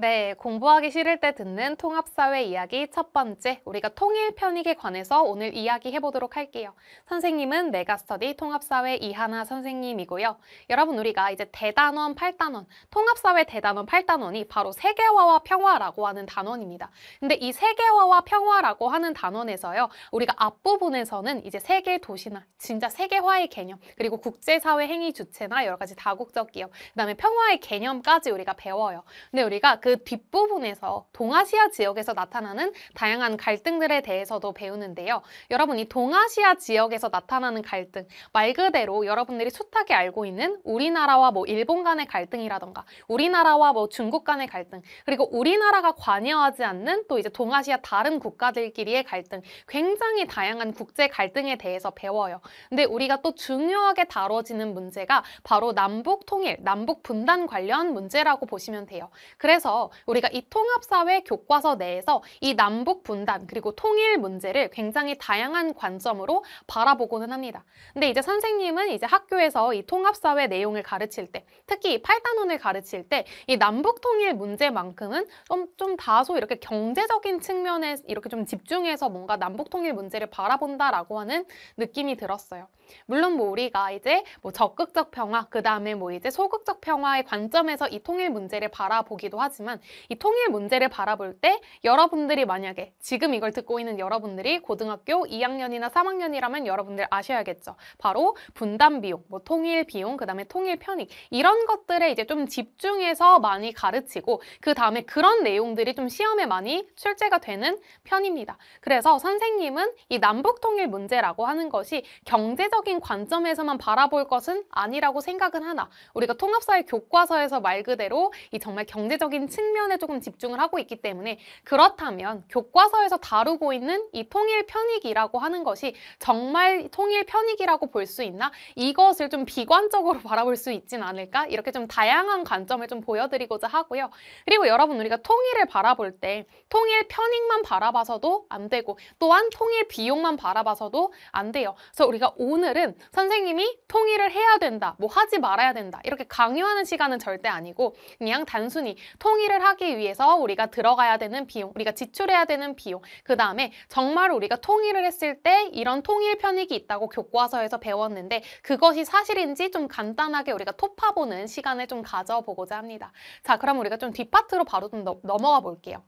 네, 공부하기 싫을 때 듣는 통합사회 이야기 첫 번째, 우리가 통일 편익에 관해서 오늘 이야기해 보도록 할게요. 선생님은 메가스터디 통합사회 이하나 선생님이고요. 여러분, 우리가 이제 대단원, 팔단원, 통합사회 대단원, 팔단원이 바로 세계화와 평화라고 하는 단원입니다. 근데 이 세계화와 평화라고 하는 단원에서요, 우리가 앞부분에서는 이제 세계 도시나 진짜 세계화의 개념, 그리고 국제사회 행위 주체나 여러 가지 다국적 기업, 그 다음에 평화의 개념까지 우리가 배워요. 근데 우리가 그 뒷부분에서 동아시아 지역에서 나타나는 다양한 갈등들에 대해서도 배우는데요. 여러분, 이 동아시아 지역에서 나타나는 갈등, 말 그대로 여러분들이 숱하게 알고 있는 우리나라와 뭐 일본 간의 갈등이라던가, 우리나라와 뭐 중국 간의 갈등, 그리고 우리나라가 관여하지 않는 또 이제 동아시아 다른 국가들끼리의 갈등, 굉장히 다양한 국제 갈등에 대해서 배워요. 근데 우리가 또 중요하게 다뤄지는 문제가 바로 남북 통일, 남북 분단 관련 문제라고 보시면 돼요. 그래서 우리가 이 통합사회 교과서 내에서 이 남북 분단 그리고 통일 문제를 굉장히 다양한 관점으로 바라보고는 합니다. 근데 이제 선생님은 이제 학교에서 이 통합사회 내용을 가르칠 때 특히 팔단원을 가르칠 때 이 남북 통일 문제만큼은 좀, 좀 다소 이렇게 경제적인 측면에 이렇게 좀 집중해서 뭔가 남북 통일 문제를 바라본다라고 하는 느낌이 들었어요. 물론 뭐 우리가 이제 뭐 적극적 평화, 그 다음에 뭐 이제 소극적 평화의 관점에서 이 통일 문제를 바라보기도 하지만 이 통일 문제를 바라볼 때 여러분들이 만약에 지금 이걸 듣고 있는 여러분들이 고등학교 2학년이나 3학년이라면 여러분들 아셔야겠죠. 바로 분담 비용, 뭐 통일 비용, 그 다음에 통일 편익 이런 것들에 이제 좀 집중해서 많이 가르치고 그 다음에 그런 내용들이 좀 시험에 많이 출제가 되는 편입니다. 그래서 선생님은 이 남북 통일 문제라고 하는 것이 경제적 인 관점에서만 바라볼 것은 아니라고 생각은 하나 우리가 통합사회 교과서에서 말 그대로 이 정말 경제적인 측면에 조금 집중을 하고 있기 때문에 그렇다면 교과서에서 다루고 있는 이 통일 편익이라고 하는 것이 정말 통일 편익이라고 볼 수 있나? 이것을 좀 비관적으로 바라볼 수 있진 않을까? 이렇게 좀 다양한 관점을 좀 보여드리고자 하고요. 그리고 여러분 우리가 통일을 바라볼 때 통일 편익만 바라봐서도 안 되고 또한 통일 비용만 바라봐서도 안 돼요. 그래서 우리가 오늘 은 선생님이 통일을 해야 된다, 뭐 하지 말아야 된다 이렇게 강요하는 시간은 절대 아니고 그냥 단순히 통일을 하기 위해서 우리가 들어가야 되는 비용, 우리가 지출해야 되는 비용, 그 다음에 정말 우리가 통일을 했을 때 이런 통일 편익이 있다고 교과서에서 배웠는데 그것이 사실인지 좀 간단하게 우리가 토파보는 시간을 좀 가져보고자 합니다. 자, 그럼 우리가 좀 뒷파트로 바로 좀 넘어가 볼게요.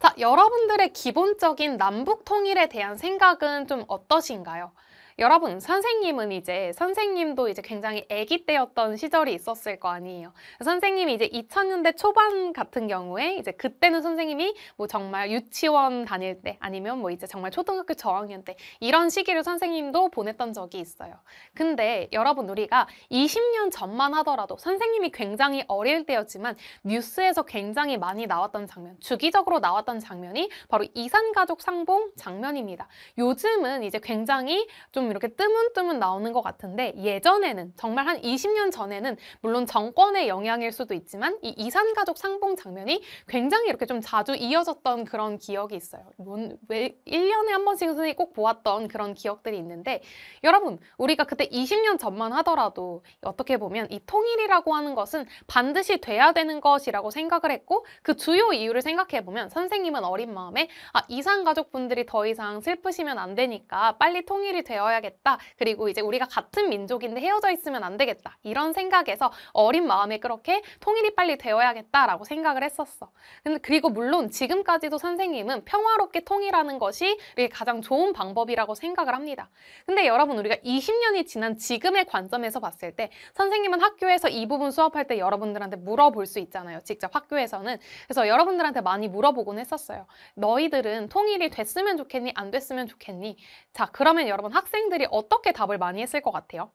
자, 여러분들의 기본적인 남북 통일에 대한 생각은 좀 어떠신가요? 여러분, 선생님은 이제 선생님도 이제 굉장히 아기 때였던 시절이 있었을 거 아니에요. 선생님이 이제 2000년대 초반 같은 경우에 이제 그때는 선생님이 뭐 정말 유치원 다닐 때 아니면 뭐 이제 정말 초등학교 저학년 때 이런 시기를 선생님도 보냈던 적이 있어요. 근데 여러분 우리가 20년 전만 하더라도 선생님이 굉장히 어릴 때였지만 뉴스에서 굉장히 많이 나왔던 장면, 주기적으로 나왔던 장면이 바로 이산가족 상봉 장면입니다. 요즘은 이제 굉장히 좀좀 이렇게 뜨문뜨문 나오는 것 같은데 예전에는 정말 한 20년 전에는 물론 정권의 영향일 수도 있지만 이 이산가족 상봉 장면이 굉장히 이렇게 좀 자주 이어졌던 그런 기억이 있어요. 뭔, 왜 1년에 한 번씩 선생님이 꼭 보았던 그런 기억들이 있는데 여러분 우리가 그때 20년 전만 하더라도 어떻게 보면 이 통일이라고 하는 것은 반드시 돼야 되는 것이라고 생각을 했고 그 주요 이유를 생각해 보면 선생님은 어린 마음에 아 이산가족분들이 더 이상 슬프시면 안 되니까 빨리 통일이 되어야 헤어야겠다. 그리고 이제 우리가 같은 민족인데 헤어져 있으면 안 되겠다. 이런 생각에서 어린 마음에 그렇게 통일이 빨리 되어야겠다라고 생각을 했었어. 근데 그리고 물론 지금까지도 선생님은 평화롭게 통일하는 것이 가장 좋은 방법이라고 생각을 합니다. 근데 여러분 우리가 20년이 지난 지금의 관점에서 봤을 때 선생님은 학교에서 이 부분 수업할 때 여러분들한테 물어볼 수 있잖아요. 직접 학교에서는. 그래서 여러분들한테 많이 물어보곤 했었어요. 너희들은 통일이 됐으면 좋겠니? 안 됐으면 좋겠니? 자, 그러면 여러분 학생 학생들이 어떻게 답을 많이 했을 것 같아요?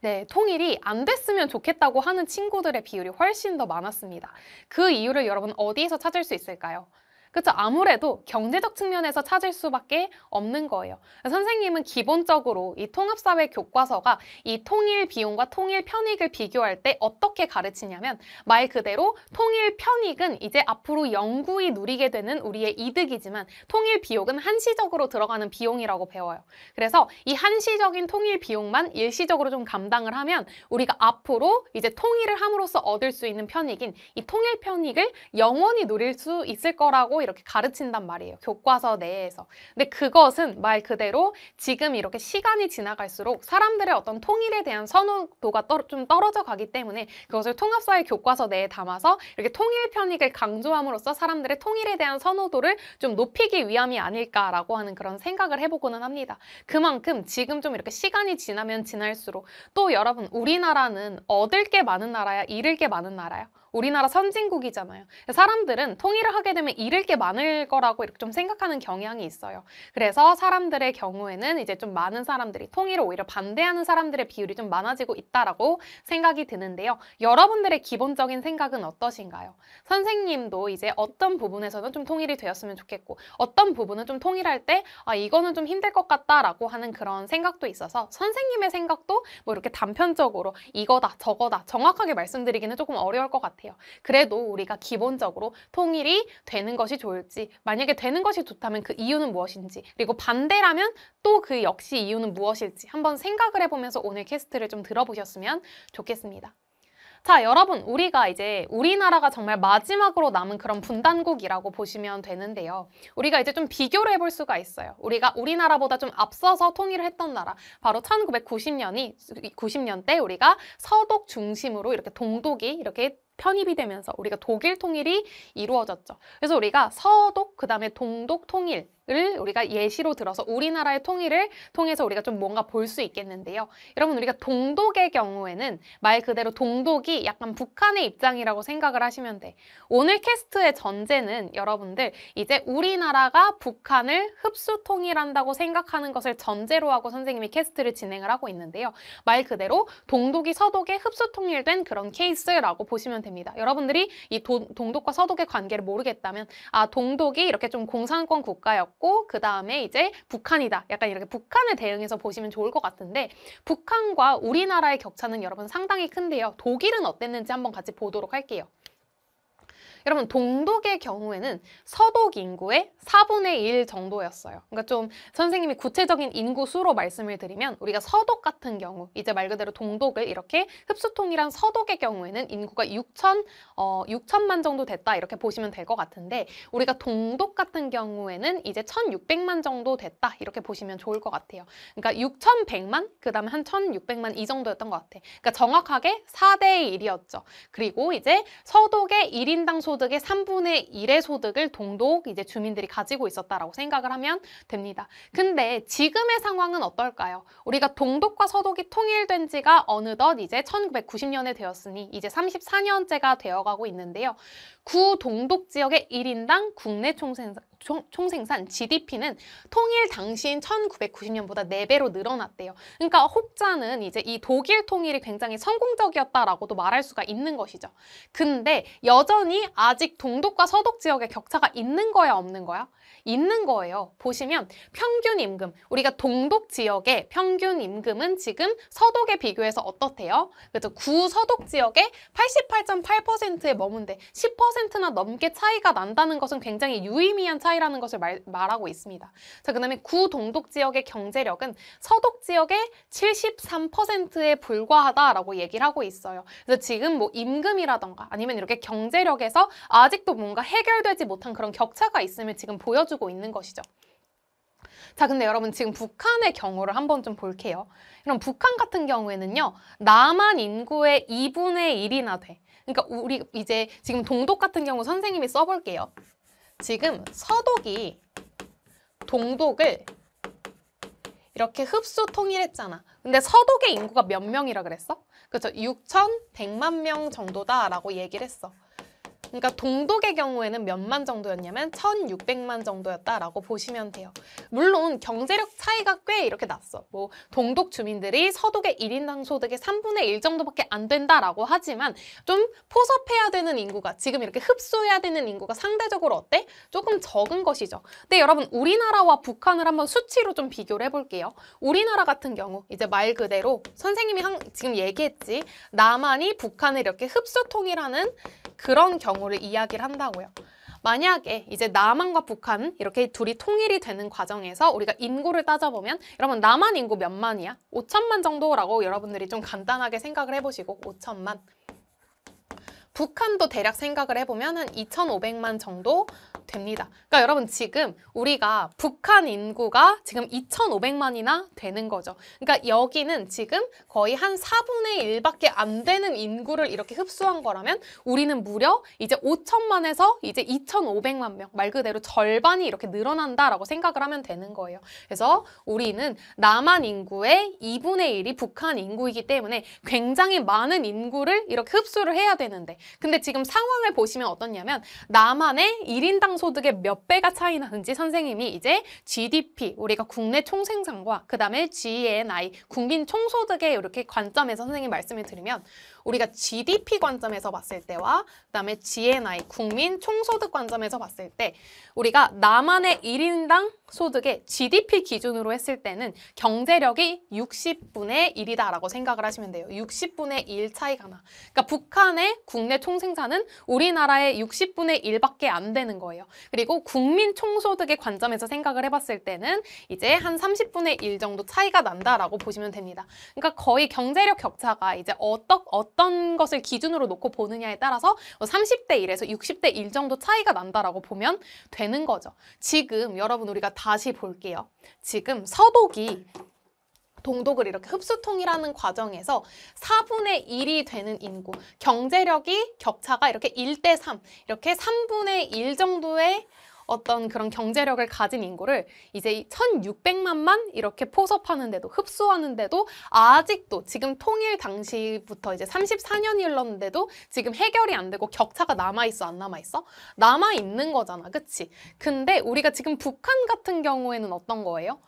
네, 통일이 안 됐으면 좋겠다고 하는 친구들의 비율이 훨씬 더 많았습니다. 그 이유를 여러분 어디에서 찾을 수 있을까요? 그렇죠. 아무래도 경제적 측면에서 찾을 수밖에 없는 거예요. 선생님은 기본적으로 이 통합사회 교과서가 이 통일 비용과 통일 편익을 비교할 때 어떻게 가르치냐면 말 그대로 통일 편익은 이제 앞으로 영구히 누리게 되는 우리의 이득이지만 통일 비용은 한시적으로 들어가는 비용이라고 배워요. 그래서 이 한시적인 통일 비용만 일시적으로 좀 감당을 하면 우리가 앞으로 이제 통일을 함으로써 얻을 수 있는 편익인 이 통일 편익을 영원히 누릴 수 있을 거라고 이렇게 가르친단 말이에요. 교과서 내에서. 근데 그것은 말 그대로 지금 이렇게 시간이 지나갈수록 사람들의 어떤 통일에 대한 선호도가 떨, 좀 떨어져 가기 때문에 그것을 통합사회 교과서 내에 담아서 이렇게 통일 편익을 강조함으로써 사람들의 통일에 대한 선호도를 좀 높이기 위함이 아닐까라고 하는 그런 생각을 해보고는 합니다. 그만큼 지금 좀 이렇게 시간이 지나면 지날수록 또 여러분 우리나라는 얻을 게 많은 나라야, 잃을 게 많은 나라야. 우리나라 선진국이잖아요. 사람들은 통일을 하게 되면 잃을 게 많을 거라고 이렇게 좀 생각하는 경향이 있어요. 그래서 사람들의 경우에는 이제 좀 많은 사람들이 통일을 오히려 반대하는 사람들의 비율이 좀 많아지고 있다라고 생각이 드는데요. 여러분들의 기본적인 생각은 어떠신가요? 선생님도 이제 어떤 부분에서는 좀 통일이 되었으면 좋겠고 어떤 부분은 좀 통일할 때 아, 이거는 좀 힘들 것 같다라고 하는 그런 생각도 있어서 선생님의 생각도 뭐 이렇게 단편적으로 이거다 저거다 정확하게 말씀드리기는 조금 어려울 것 같아요. 같아요. 그래도 우리가 기본적으로 통일이 되는 것이 좋을지 만약에 되는 것이 좋다면 그 이유는 무엇인지 그리고 반대라면 또 그 역시 이유는 무엇일지 한번 생각을 해보면서 오늘 캐스트를 좀 들어보셨으면 좋겠습니다. 자, 여러분, 우리가 이제 우리나라가 정말 마지막으로 남은 그런 분단국이라고 보시면 되는데요. 우리가 이제 좀 비교를 해볼 수가 있어요. 우리가 우리나라보다 좀 앞서서 통일을 했던 나라, 바로 1990년이 90년대 우리가 서독 중심으로 이렇게 동독이 이렇게 편입이 되면서 우리가 독일 통일이 이루어졌죠. 그래서 우리가 서독, 그 다음에 동독 통일, 을 우리가 예시로 들어서 우리나라의 통일을 통해서 우리가 좀 뭔가 볼 수 있겠는데요. 여러분 우리가 동독의 경우에는 말 그대로 동독이 약간 북한의 입장이라고 생각을 하시면 돼. 오늘 캐스트의 전제는 여러분들 이제 우리나라가 북한을 흡수 통일한다고 생각하는 것을 전제로 하고 선생님이 캐스트를 진행을 하고 있는데요. 말 그대로 동독이 서독에 흡수 통일된 그런 케이스라고 보시면 됩니다. 여러분들이 이 도, 동독과 서독의 관계를 모르겠다면 아 동독이 이렇게 좀 공산권 국가였고 있고 그 다음에 이제 북한이다. 약간 이렇게 북한을 대응해서 보시면 좋을 것 같은데 북한과 우리나라의 격차는 여러분 상당히 큰데요. 독일은 어땠는지 한번 같이 보도록 할게요. 여러분 동독의 경우에는 서독 인구의 4분의 1 정도였어요. 그러니까 좀 선생님이 구체적인 인구 수로 말씀을 드리면 우리가 서독 같은 경우 이제 말 그대로 동독을 이렇게 흡수통이란 서독의 경우에는 인구가 6천 어 6천만 정도 됐다 이렇게 보시면 될 것 같은데 우리가 동독 같은 경우에는 이제 1,600만 정도 됐다 이렇게 보시면 좋을 것 같아요. 그러니까 6,100만 그다음에 한 1,600만 이 정도였던 것 같아. 그러니까 정확하게 4대 1이었죠. 그리고 이제 서독의 1인당 소 소득의 3분의 1의 소득을 동독 이제 주민들이 가지고 있었다라고 생각을 하면 됩니다. 근데 지금의 상황은 어떨까요? 우리가 동독과 서독이 통일된 지가 어느덧 이제 1990년에 되었으니 이제 34년째가 되어가고 있는데요. 구 동독 지역의 1인당 국내 총생산 총 생산 GDP는 통일 당시인 1990년보다 4배로 늘어났대요. 그러니까 혹자는 이제 이 독일 통일이 굉장히 성공적이었다라고도 말할 수가 있는 것이죠. 근데 여전히 아직 동독과 서독 지역의 격차가 있는 거야 없는 거야? 있는 거예요. 보시면 평균 임금, 우리가 동독 지역의 평균 임금은 지금 서독에 비교해서 어떻대요? 그래서 구서독 지역의 88.8%에 머문데 10%나 넘게 차이가 난다는 것은 굉장히 유의미한 차이라는 것을 말, 말하고 있습니다. 자, 그 다음에 구동독 지역의 경제력은 서독 지역의 73%에 불과하다라고 얘기를 하고 있어요. 그래서 지금 뭐 임금이라던가 아니면 이렇게 경제력에서 아직도 뭔가 해결되지 못한 그런 격차가 있음을 지금 보여주고 있는 것이죠. 자, 근데 여러분 지금 북한의 경우를 한번 좀 볼게요. 그럼 북한 같은 경우에는요. 남한 인구의 2분의 1이나 돼. 그러니까 우리 이제 지금 동독 같은 경우 선생님이 써볼게요. 지금 서독이 동독을 이렇게 흡수 통일했잖아. 근데 서독의 인구가 몇 명이라 그랬어? 그렇죠. 6,100만 명 정도다라고 얘기를 했어. 그러니까 동독의 경우에는 몇만 정도였냐면 1,600만 정도였다라고 보시면 돼요. 물론 경제력 차이가 꽤 이렇게 났어. 뭐 동독 주민들이 서독의 1인당 소득의 3분의 1 정도밖에 안 된다라고 하지만 좀 포섭해야 되는 인구가 지금 이렇게 흡수해야 되는 인구가 상대적으로 어때? 조금 적은 것이죠. 근데 여러분 우리나라와 북한을 한번 수치로 좀 비교를 해볼게요. 우리나라 같은 경우 이제 말 그대로 선생님이 한, 지금 얘기했지 남한이 북한을 이렇게 흡수 통일하는 그런 경우 를 이야기를 한다고요. 만약에 이제 남한과 북한 이렇게 둘이 통일이 되는 과정에서 우리가 인구를 따져보면 여러분 남한 인구 몇만이야? 5천만 정도라고 여러분들이 좀 간단하게 생각을 해보시고 5천만 북한도 대략 생각을 해보면 한 2,500만 정도 됩니다. 그러니까 여러분 지금 우리가 북한 인구가 지금 2,500만이나 되는 거죠. 그러니까 여기는 지금 거의 한 4분의 1밖에 안 되는 인구를 이렇게 흡수한 거라면 우리는 무려 이제 5천만에서 이제 2,500만 명, 말 그대로 절반이 이렇게 늘어난다라고 생각을 하면 되는 거예요. 그래서 우리는 남한 인구의 2분의 1이 북한 인구이기 때문에 굉장히 많은 인구를 이렇게 흡수를 해야 되는데 근데 지금 상황을 보시면 어떻냐면 남한의 1인당 소득의 몇 배가 차이 나는지 선생님이 이제 GDP, 우리가 국내 총생산과 그 다음에 GNI, 국민 총소득의 이렇게 관점에서 선생님 말씀을 드리면 우리가 GDP 관점에서 봤을 때와 그 다음에 GNI 국민 총소득 관점에서 봤을 때 우리가 남한의 1인당 소득의 GDP 기준으로 했을 때는 경제력이 60분의 1이다라고 생각을 하시면 돼요. 60분의 1 차이가 나. 그러니까 북한의 국내 총생산은 우리나라의 60분의 1밖에 안 되는 거예요. 그리고 국민 총소득의 관점에서 생각을 해봤을 때는 이제 한 30분의 1 정도 차이가 난다라고 보시면 됩니다. 그러니까 거의 경제력 격차가 이제 어떤 어떤 것을 기준으로 놓고 보느냐에 따라서 30대 1에서 60대 1 정도 차이가 난다라고 보면 되는 거죠. 지금 여러분 우리가 다시 볼게요. 지금 서독이 동독을 이렇게 흡수통일하는 과정에서 4분의 1이 되는 인구, 경제력이 격차가 이렇게 1대 3, 이렇게 3분의 1 정도의 어떤 그런 경제력을 가진 인구를 이제 1600만만 이렇게 포섭하는데도 흡수하는데도 아직도 지금 통일 당시부터 이제 34년이 흘렀는데도 지금 해결이 안 되고 격차가 남아있어 안 남아있어? 남아있는 거잖아 그치? 근데 우리가 지금 북한 같은 경우에는 어떤 거예요?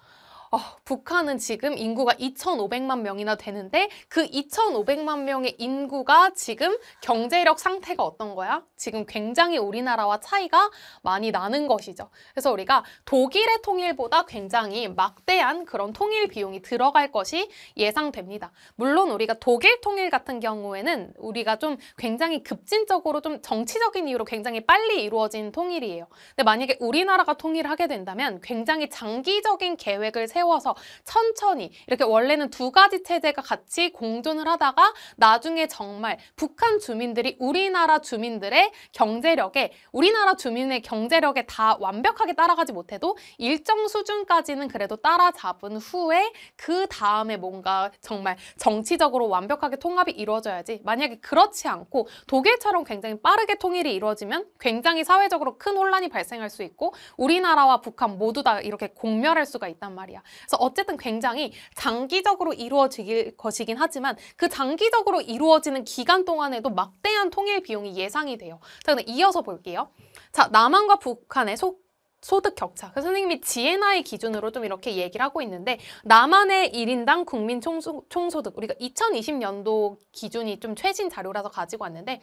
어, 북한은 지금 인구가 2,500만 명이나 되는데 그 2,500만 명의 인구가 지금 경제력 상태가 어떤 거야? 지금 굉장히 우리나라와 차이가 많이 나는 것이죠. 그래서 우리가 독일의 통일보다 굉장히 막대한 그런 통일 비용이 들어갈 것이 예상됩니다. 물론 우리가 독일 통일 같은 경우에는 우리가 좀 굉장히 급진적으로 좀 정치적인 이유로 굉장히 빨리 이루어진 통일이에요. 근데 만약에 우리나라가 통일을 하게 된다면 굉장히 장기적인 계획을 세워 세워서 천천히 이렇게 원래는 두 가지 체제가 같이 공존을 하다가 나중에 정말 북한 주민들이 우리나라 주민들의 경제력에 우리나라 주민의 경제력에 다 완벽하게 따라가지 못해도 일정 수준까지는 그래도 따라잡은 후에 그 다음에 뭔가 정말 정치적으로 완벽하게 통합이 이루어져야지 만약에 그렇지 않고 독일처럼 굉장히 빠르게 통일이 이루어지면 굉장히 사회적으로 큰 혼란이 발생할 수 있고 우리나라와 북한 모두 다 이렇게 공멸할 수가 있단 말이야. 그래서 어쨌든 굉장히 장기적으로 이루어질 것이긴 하지만 그 장기적으로 이루어지는 기간 동안에도 막대한 통일 비용이 예상이 돼요. 자, 그럼 이어서 볼게요. 자, 남한과 북한의 속 소득 격차. 그 선생님이 GNI 기준으로 좀 이렇게 얘기를 하고 있는데 남한의 1인당 국민 총소, 총소 득 우리가 2020년도 기준이 좀 최신 자료라서 가지고 왔는데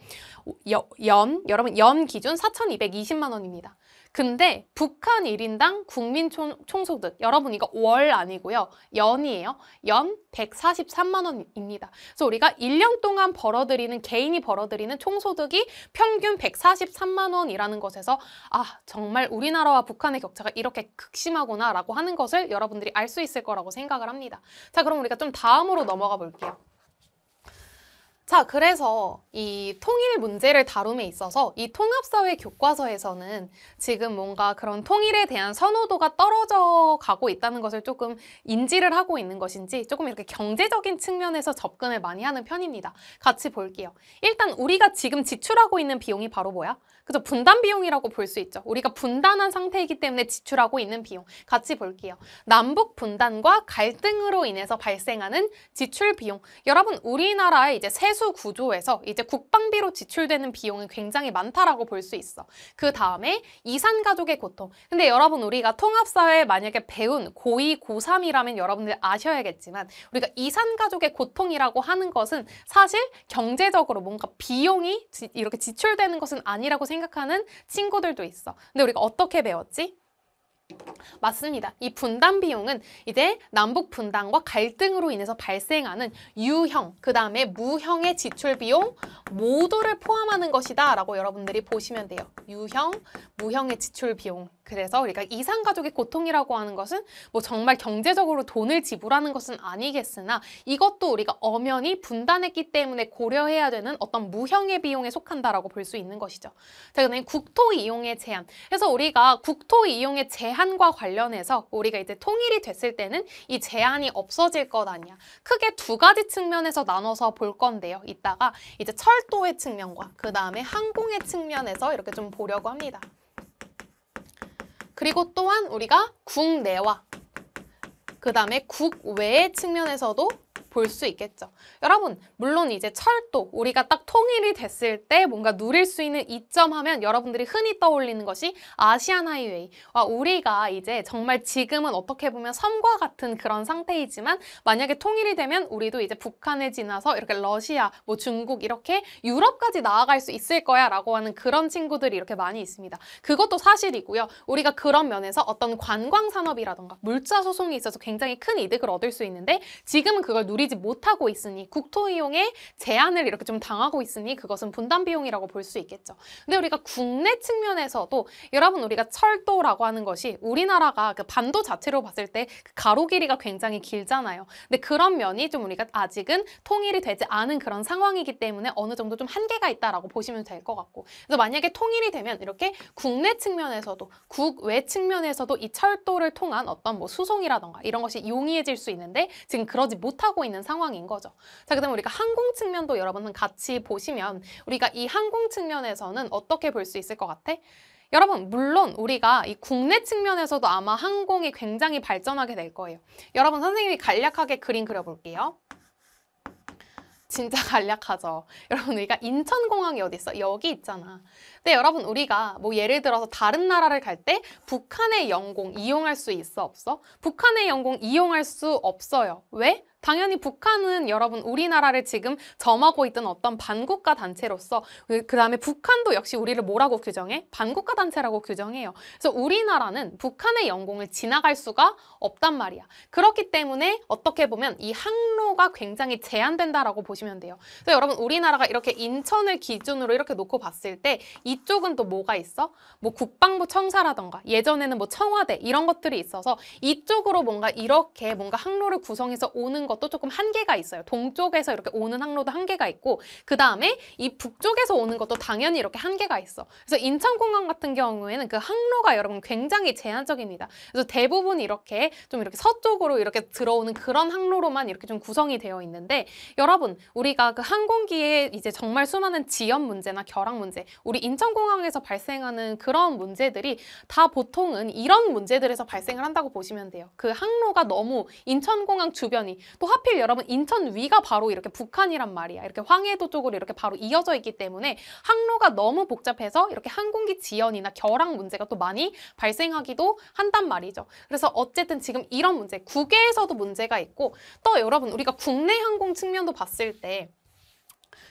여, 연 여러분 연 기준 4,220만 원입니다. 근데 북한 1인당 국민 총, 총소득 여러분 이거 월 아니고요. 연이에요. 연 143만 원입니다. 그래서 우리가 1년 동안 벌어들이는 개인이 벌어들이는 총소득이 평균 143만 원이라는 것에서 아 정말 우리나라와 북한의 격차가 이렇게 극심하구나라고 하는 것을 여러분들이 알 수 있을 거라고 생각을 합니다. 자 그럼 우리가 좀 다음으로 넘어가 볼게요. 자, 그래서 이 통일 문제를 다룸에 있어서 이 통합사회 교과서에서는 지금 뭔가 그런 통일에 대한 선호도가 떨어져 가고 있다는 것을 조금 인지를 하고 있는 것인지 조금 이렇게 경제적인 측면에서 접근을 많이 하는 편입니다. 같이 볼게요. 일단 우리가 지금 지출하고 있는 비용이 바로 뭐야? 그래서 분단 비용이라고 볼 수 있죠. 우리가 분단한 상태이기 때문에 지출하고 있는 비용. 같이 볼게요. 남북 분단과 갈등으로 인해서 발생하는 지출 비용. 여러분, 우리나라의 이제 세수 세수 구조에서 이제 국방비로 지출되는 비용은 굉장히 많다라고 볼 수 있어. 그 다음에 이산 가족의 고통. 근데 여러분 우리가 통합사회 만약에 배운 고2, 고3이라면 여러분들 아셔야겠지만 우리가 이산 가족의 고통이라고 하는 것은 사실 경제적으로 뭔가 비용이 지- 이렇게 지출되는 것은 아니라고 생각하는 친구들도 있어. 근데 우리가 어떻게 배웠지? 맞습니다. 이 분담 비용은 이제 남북 분단과 갈등으로 인해서 발생하는 유형, 그 다음에 무형의 지출 비용 모두를 포함하는 것이다 라고 여러분들이 보시면 돼요. 유형, 무형의 지출 비용. 그래서 우리가 이상 가족의 고통이라고 하는 것은 뭐 정말 경제적으로 돈을 지불하는 것은 아니겠으나 이것도 우리가 엄연히 분단했기 때문에 고려해야 되는 어떤 무형의 비용에 속한다라고 볼 수 있는 것이죠. 자, 그다음에 국토 이용의 제한. 그래서 우리가 국토 이용의 제한 과 관련해서 우리가 이제 통일이 됐을 때는 이 제한이 없어질 것 아니야. 크게 두 가지 측면에서 나눠서 볼 건데요. 이따가 이제 철도의 측면과 그 다음에 항공의 측면에서 이렇게 좀 보려고 합니다. 그리고 또한 우리가 국내와 그 다음에 국외의 측면에서도 볼 수 있겠죠. 여러분, 물론 이제 철도, 우리가 딱 통일이 됐을 때 뭔가 누릴 수 있는 이점 하면 여러분들이 흔히 떠올리는 것이 아시안 하이웨이. 와, 우리가 이제 정말 지금은 어떻게 보면 섬과 같은 그런 상태이지만 만약에 통일이 되면 우리도 이제 북한을 지나서 이렇게 러시아, 뭐 중국 이렇게 유럽까지 나아갈 수 있을 거야 라고 하는 그런 친구들이 이렇게 많이 있습니다. 그것도 사실이고요. 우리가 그런 면에서 어떤 관광 산업이라던가 물자 소송이 있어서 굉장히 큰 이득을 얻을 수 있는데 지금은 그걸 누리 지 못하고 있으니 국토 이용에 제한을 이렇게 좀 당하고 있으니 그것은 분담 비용이라고 볼 수 있겠죠. 근데 우리가 국내 측면에서도 여러분 우리가 철도라고 하는 것이 우리나라가 그 반도 자체로 봤을 때 그 가로 길이가 굉장히 길잖아요. 근데 그런 면이 좀 우리가 아직은 통일이 되지 않은 그런 상황이기 때문에 어느 정도 좀 한계가 있다라고 보시면 될 것 같고. 그래서 만약에 통일이 되면 이렇게 국내 측면에서도 국외 측면에서도 이 철도를 통한 어떤 뭐 수송이라던가 이런 것이 용이해질 수 있는데 지금 그러지 못하고 있는 상황인 거죠. 자, 그 다음에 우리가 항공 측면도 여러분은 같이 보시면 우리가 이 항공 측면에서는 어떻게 볼 수 있을 것 같아? 여러분, 물론 우리가 이 국내 측면에서도 아마 항공이 굉장히 발전하게 될 거예요. 여러분, 선생님이 간략하게 그림 그려볼게요. 진짜 간략하죠. 여러분, 우리가 인천공항이 어디 있어? 여기 있잖아. 근데 여러분, 우리가 뭐 예를 들어서 다른 나라를 갈 때 북한의 영공 이용할 수 있어? 없어? 북한의 영공 이용할 수 없어요. 왜? 당연히 북한은 여러분 우리나라를 지금 점하고 있던 어떤 반국가 단체로서 그 다음에 북한도 역시 우리를 뭐라고 규정해? 반국가 단체라고 규정해요. 그래서 우리나라는 북한의 영공을 지나갈 수가 없단 말이야. 그렇기 때문에 어떻게 보면 이 항로가 굉장히 제한된다라고 보시면 돼요. 그래서 여러분 우리나라가 이렇게 인천을 기준으로 이렇게 놓고 봤을 때 이쪽은 또 뭐가 있어? 뭐 국방부 청사라던가 예전에는 뭐 청와대 이런 것들이 있어서 이쪽으로 뭔가 이렇게 뭔가 항로를 구성해서 오는 것도 조금 한계가 있어요. 동쪽에서 이렇게 오는 항로도 한계가 있고 그 다음에 이 북쪽에서 오는 것도 당연히 이렇게 한계가 있어. 그래서 인천공항 같은 경우에는 그 항로가 여러분 굉장히 제한적입니다. 그래서 대부분 이렇게 좀 이렇게 서쪽으로 이렇게 들어오는 그런 항로로만 이렇게 좀 구성이 되어 있는데 여러분 우리가 그 항공기에 이제 정말 수많은 지연 문제나 결항 문제 우리 인천공항에서 발생하는 그런 문제들이 다 보통은 이런 문제들에서 발생을 한다고 보시면 돼요. 그 항로가 너무 인천공항 주변이 또 하필 여러분 인천 위가 바로 이렇게 북한이란 말이야. 이렇게 황해도 쪽으로 이렇게 바로 이어져 있기 때문에 항로가 너무 복잡해서 이렇게 항공기 지연이나 결항 문제가 또 많이 발생하기도 한단 말이죠. 그래서 어쨌든 지금 이런 문제, 국외에서도 문제가 있고 또 여러분 우리가 국내 항공 측면도 봤을 때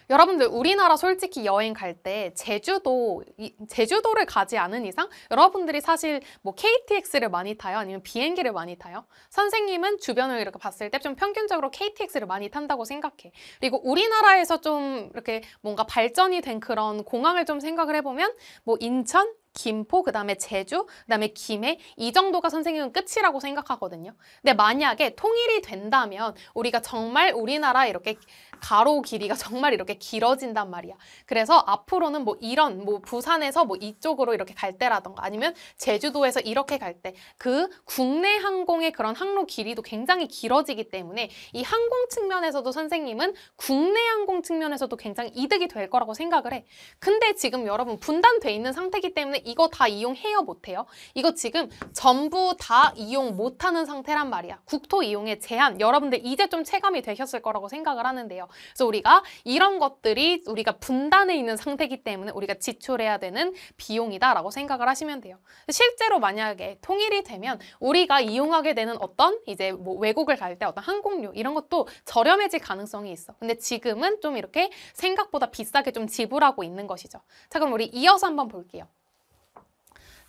여러분들 우리나라 솔직히 여행 갈 때 제주도 이- 제주도를 가지 않은 이상 여러분들이 사실 뭐 KTX를 많이 타요? 아니면 비행기를 많이 타요? 선생님은 주변을 이렇게 봤을 때 좀 평균적으로 KTX를 많이 탄다고 생각해. 그리고 우리나라에서 좀 이렇게 뭔가 발전이 된 그런 공항을 좀 생각을 해보면 뭐 인천 김포, 그 다음에 제주, 그 다음에 김해 이 정도가 선생님은 끝이라고 생각하거든요. 근데 만약에 통일이 된다면 우리가 정말 우리나라 이렇게 가로 길이가 정말 이렇게 길어진단 말이야. 그래서 앞으로는 뭐 이런 뭐 부산에서 뭐 이쪽으로 이렇게 갈 때라던가 아니면 제주도에서 이렇게 갈 때 그 국내 항공의 그런 항로 길이도 굉장히 길어지기 때문에 이 항공 측면에서도 선생님은 국내 항공 측면에서도 굉장히 이득이 될 거라고 생각을 해. 근데 지금 여러분 분단돼 있는 상태이기 때문에 이거 다 이용해요 못해요? 이거 지금 전부 다 이용 못하는 상태란 말이야. 국토 이용의 제한 여러분들 이제 좀 체감이 되셨을 거라고 생각을 하는데요. 그래서 우리가 이런 것들이 우리가 분단에 있는 상태이기 때문에 우리가 지출해야 되는 비용이다라고 생각을 하시면 돼요. 실제로 만약에 통일이 되면 우리가 이용하게 되는 어떤 이제 뭐 외국을 갈 때 어떤 항공료 이런 것도 저렴해질 가능성이 있어. 근데 지금은 좀 이렇게 생각보다 비싸게 좀 지불하고 있는 것이죠. 자, 그럼 우리 이어서 한번 볼게요.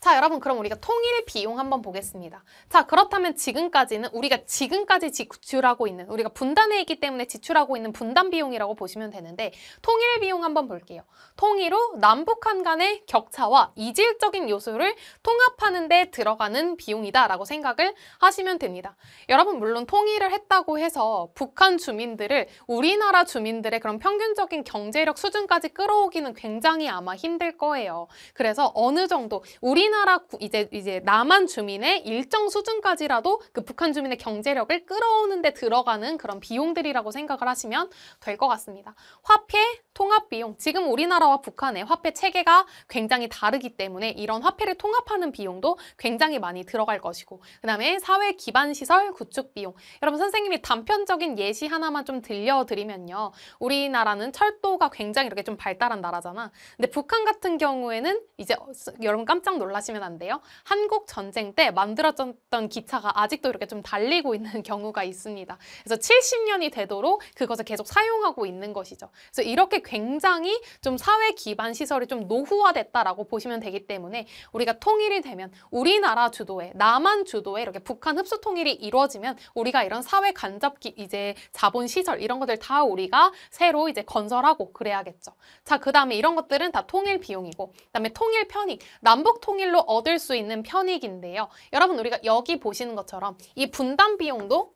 자, 여러분 그럼 우리가 통일 비용 한번 보겠습니다. 자, 그렇다면 지금까지는 우리가 지금까지 지출하고 있는 우리가 분단해 있기 때문에 지출하고 있는 분단 비용이라고 보시면 되는데 통일 비용 한번 볼게요. 통일 후 남북한 간의 격차와 이질적인 요소를 통합하는 데 들어가는 비용이다라고 생각을 하시면 됩니다. 여러분 물론 통일을 했다고 해서 북한 주민들을 우리나라 주민들의 그런 평균적인 경제력 수준까지 끌어오기는 굉장히 아마 힘들 거예요. 그래서 어느 정도 우리 우리나라 이제 이제 남한 주민의 일정 수준까지라도 그 북한 주민의 경제력을 끌어오는 데 들어가는 그런 비용들이라고 생각을 하시면 될 것 같습니다. 화폐 통합 비용. 지금 우리나라와 북한의 화폐 체계가 굉장히 다르기 때문에 이런 화폐를 통합하는 비용도 굉장히 많이 들어갈 것이고 그 다음에 사회 기반 시설 구축 비용. 여러분 선생님이 단편적인 예시 하나만 좀 들려드리면요. 우리나라는 철도가 굉장히 이렇게 좀 발달한 나라잖아. 근데 북한 같은 경우에는 이제 여러분 깜짝 놀라 놀라시면 안 돼요. 한국 전쟁 때 만들어졌던 기차가 아직도 이렇게 좀 달리고 있는 경우가 있습니다. 그래서 70년이 되도록 그것을 계속 사용하고 있는 것이죠. 그래서 이렇게 굉장히 좀 사회 기반 시설이 좀 노후화됐다라고 보시면 되기 때문에 우리가 통일이 되면 우리나라 주도에 남한 주도에 이렇게 북한 흡수 통일이 이루어지면 우리가 이런 사회 간접기 이제 자본 시설 이런 것들 다 우리가 새로 이제 건설하고 그래야겠죠. 자, 그다음에 이런 것들은 다 통일 비용이고 그다음에 통일 편익 남북 통일 통일로 얻을 수 있는 편익인데요. 여러분 우리가 여기 보시는 것처럼 이 분담 비용도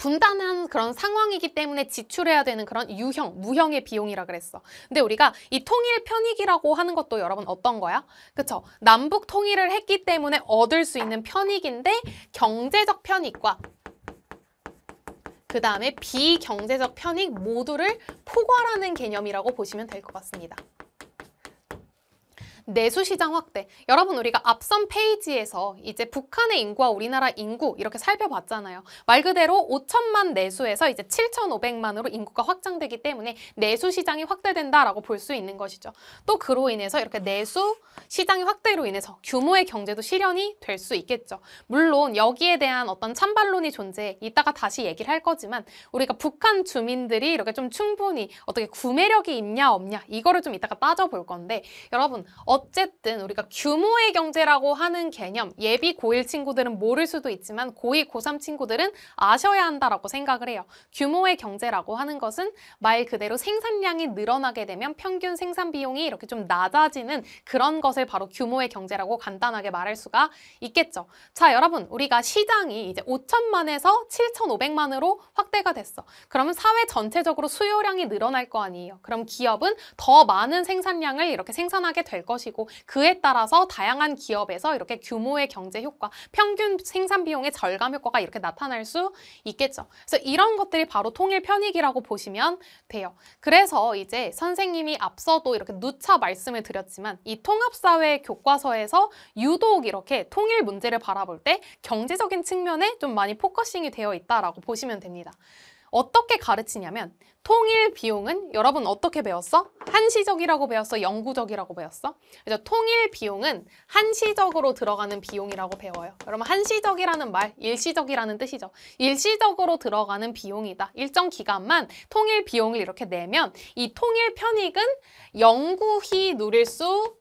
분단한 그런 상황이기 때문에 지출해야 되는 그런 유형, 무형의 비용이라 그랬어. 근데 우리가 이 통일 편익이라고 하는 것도 여러분 어떤 거야? 그쵸? 남북 통일을 했기 때문에 얻을 수 있는 편익인데 경제적 편익과 그 다음에 비경제적 편익 모두를 포괄하는 개념이라고 보시면 될 것 같습니다. 내수 시장 확대. 여러분 우리가 앞선 페이지에서 이제 북한의 인구와 우리나라 인구 이렇게 살펴봤잖아요. 말 그대로 5천만 내수에서 이제 7,500만으로 인구가 확장되기 때문에 내수 시장이 확대된다라고 볼 수 있는 것이죠. 또 그로 인해서 이렇게 내수 시장의 확대로 인해서 규모의 경제도 실현이 될 수 있겠죠. 물론 여기에 대한 어떤 찬반론이 존재해 이따가 다시 얘기를 할 거지만 우리가 북한 주민들이 이렇게 좀 충분히 어떻게 구매력이 있냐 없냐 이거를 좀 이따가 따져볼 건데 여러분 어 쨌든 우리가 규모의 경제라고 하는 개념 예비 고1 친구들은 모를 수도 있지만 고2, 고3 친구들은 아셔야 한다라고 생각을 해요. 규모의 경제라고 하는 것은 말 그대로 생산량이 늘어나게 되면 평균 생산 비용이 이렇게 좀 낮아지는 그런 것을 바로 규모의 경제라고 간단하게 말할 수가 있겠죠. 자, 여러분 우리가 시장이 이제 5천만에서 7,500만으로 확대가 됐어. 그러면 사회 전체적으로 수요량이 늘어날 거 아니에요. 그럼 기업은 더 많은 생산량을 이렇게 생산하게 될 것이고 것이고 그에 따라서 다양한 기업에서 이렇게 규모의 경제 효과, 평균 생산 비용의 절감 효과가 이렇게 나타날 수 있겠죠. 그래서 이런 것들이 바로 통일 편익이라고 보시면 돼요. 그래서 이제 선생님이 앞서도 이렇게 누차 말씀을 드렸지만 이 통합사회 교과서에서 유독 이렇게 통일 문제를 바라볼 때 경제적인 측면에 좀 많이 focusing이 되어 있다라고 보시면 됩니다. 어떻게 가르치냐면 통일 비용은 여러분 어떻게 배웠어? 한시적이라고 배웠어? 영구적이라고 배웠어? 그래서 통일 비용은 한시적으로 들어가는 비용이라고 배워요. 여러분 한시적이라는 말 일시적이라는 뜻이죠. 일시적으로 들어가는 비용이다. 일정 기간만 통일 비용을 이렇게 내면 이 통일 편익은 영구히 누릴 수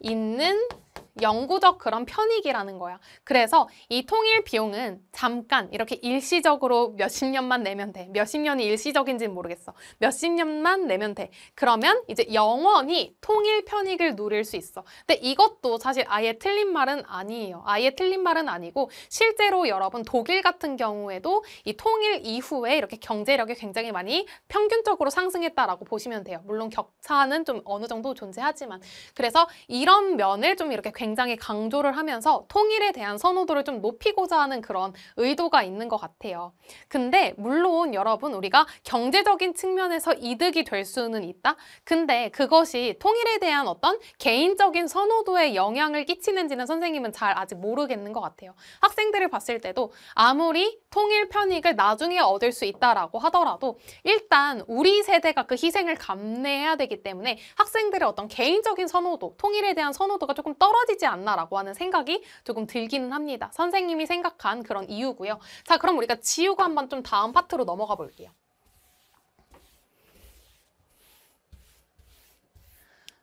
있는 영구적 그런 편익이라는 거야. 그래서 이 통일 비용은 잠깐 이렇게 일시적으로 몇십 년만 내면 돼. 몇십 년이 일시적인지는 모르겠어. 몇십 년만 내면 돼. 그러면 이제 영원히 통일 편익을 누릴 수 있어. 근데 이것도 사실 아예 틀린 말은 아니에요. 아예 틀린 말은 아니고 실제로 여러분 독일 같은 경우에도 이 통일 이후에 이렇게 경제력이 굉장히 많이 평균적으로 상승했다라고 보시면 돼요. 물론 격차는 좀 어느 정도 존재하지만 그래서 이런 면을 좀 이렇게 굉장히 강조를 하면서 통일에 대한 선호도를 좀 높이고자 하는 그런 의도가 있는 것 같아요. 근데 물론 여러분 우리가 경제적인 측면에서 이득이 될 수는 있다. 근데 그것이 통일에 대한 어떤 개인적인 선호도에 영향을 끼치는지는 선생님은 잘 아직 모르겠는 것 같아요. 학생들을 봤을 때도 아무리 통일 편익을 나중에 얻을 수 있다라고 하더라도 일단 우리 세대가 그 희생을 감내해야 되기 때문에 학생들의 어떤 개인적인 선호도, 통일에 대한 선호도가 조금 떨어지 지 않나라고 하는 생각이 조금 들기는 합니다. 선생님이 생각한 그런 이유고요. 자, 그럼 우리가 지우고 한번 좀 다음 파트로 넘어가 볼게요.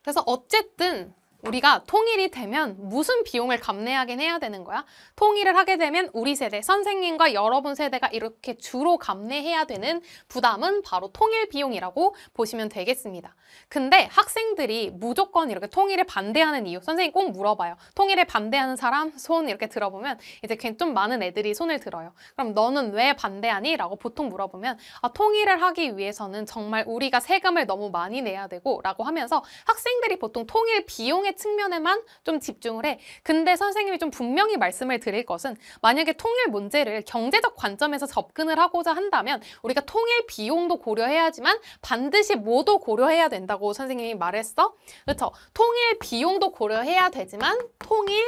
그래서 어쨌든 우리가 통일이 되면 무슨 비용을 감내하긴 해야 되는 거야? 통일을 하게 되면 우리 세대, 선생님과 여러분 세대가 이렇게 주로 감내해야 되는 부담은 바로 통일 비용이라고 보시면 되겠습니다. 근데 학생들이 무조건 이렇게 통일에 반대하는 이유, 선생님 꼭 물어봐요. 통일에 반대하는 사람 손 이렇게 들어보면 이제 좀 많은 애들이 손을 들어요. 그럼 너는 왜 반대하니? 라고 보통 물어보면 아, 통일을 하기 위해서는 정말 우리가 세금을 너무 많이 내야 되고 라고 하면서 학생들이 보통 통일 비용에 측면에만 좀 집중을 해. 근데 선생님이 좀 분명히 말씀을 드릴 것은 만약에 통일 문제를 경제적 관점에서 접근을 하고자 한다면 우리가 통일 비용도 고려해야지만 반드시 뭐도 고려해야 된다고 선생님이 말했어. 그렇죠? 통일 비용도 고려해야 되지만 통일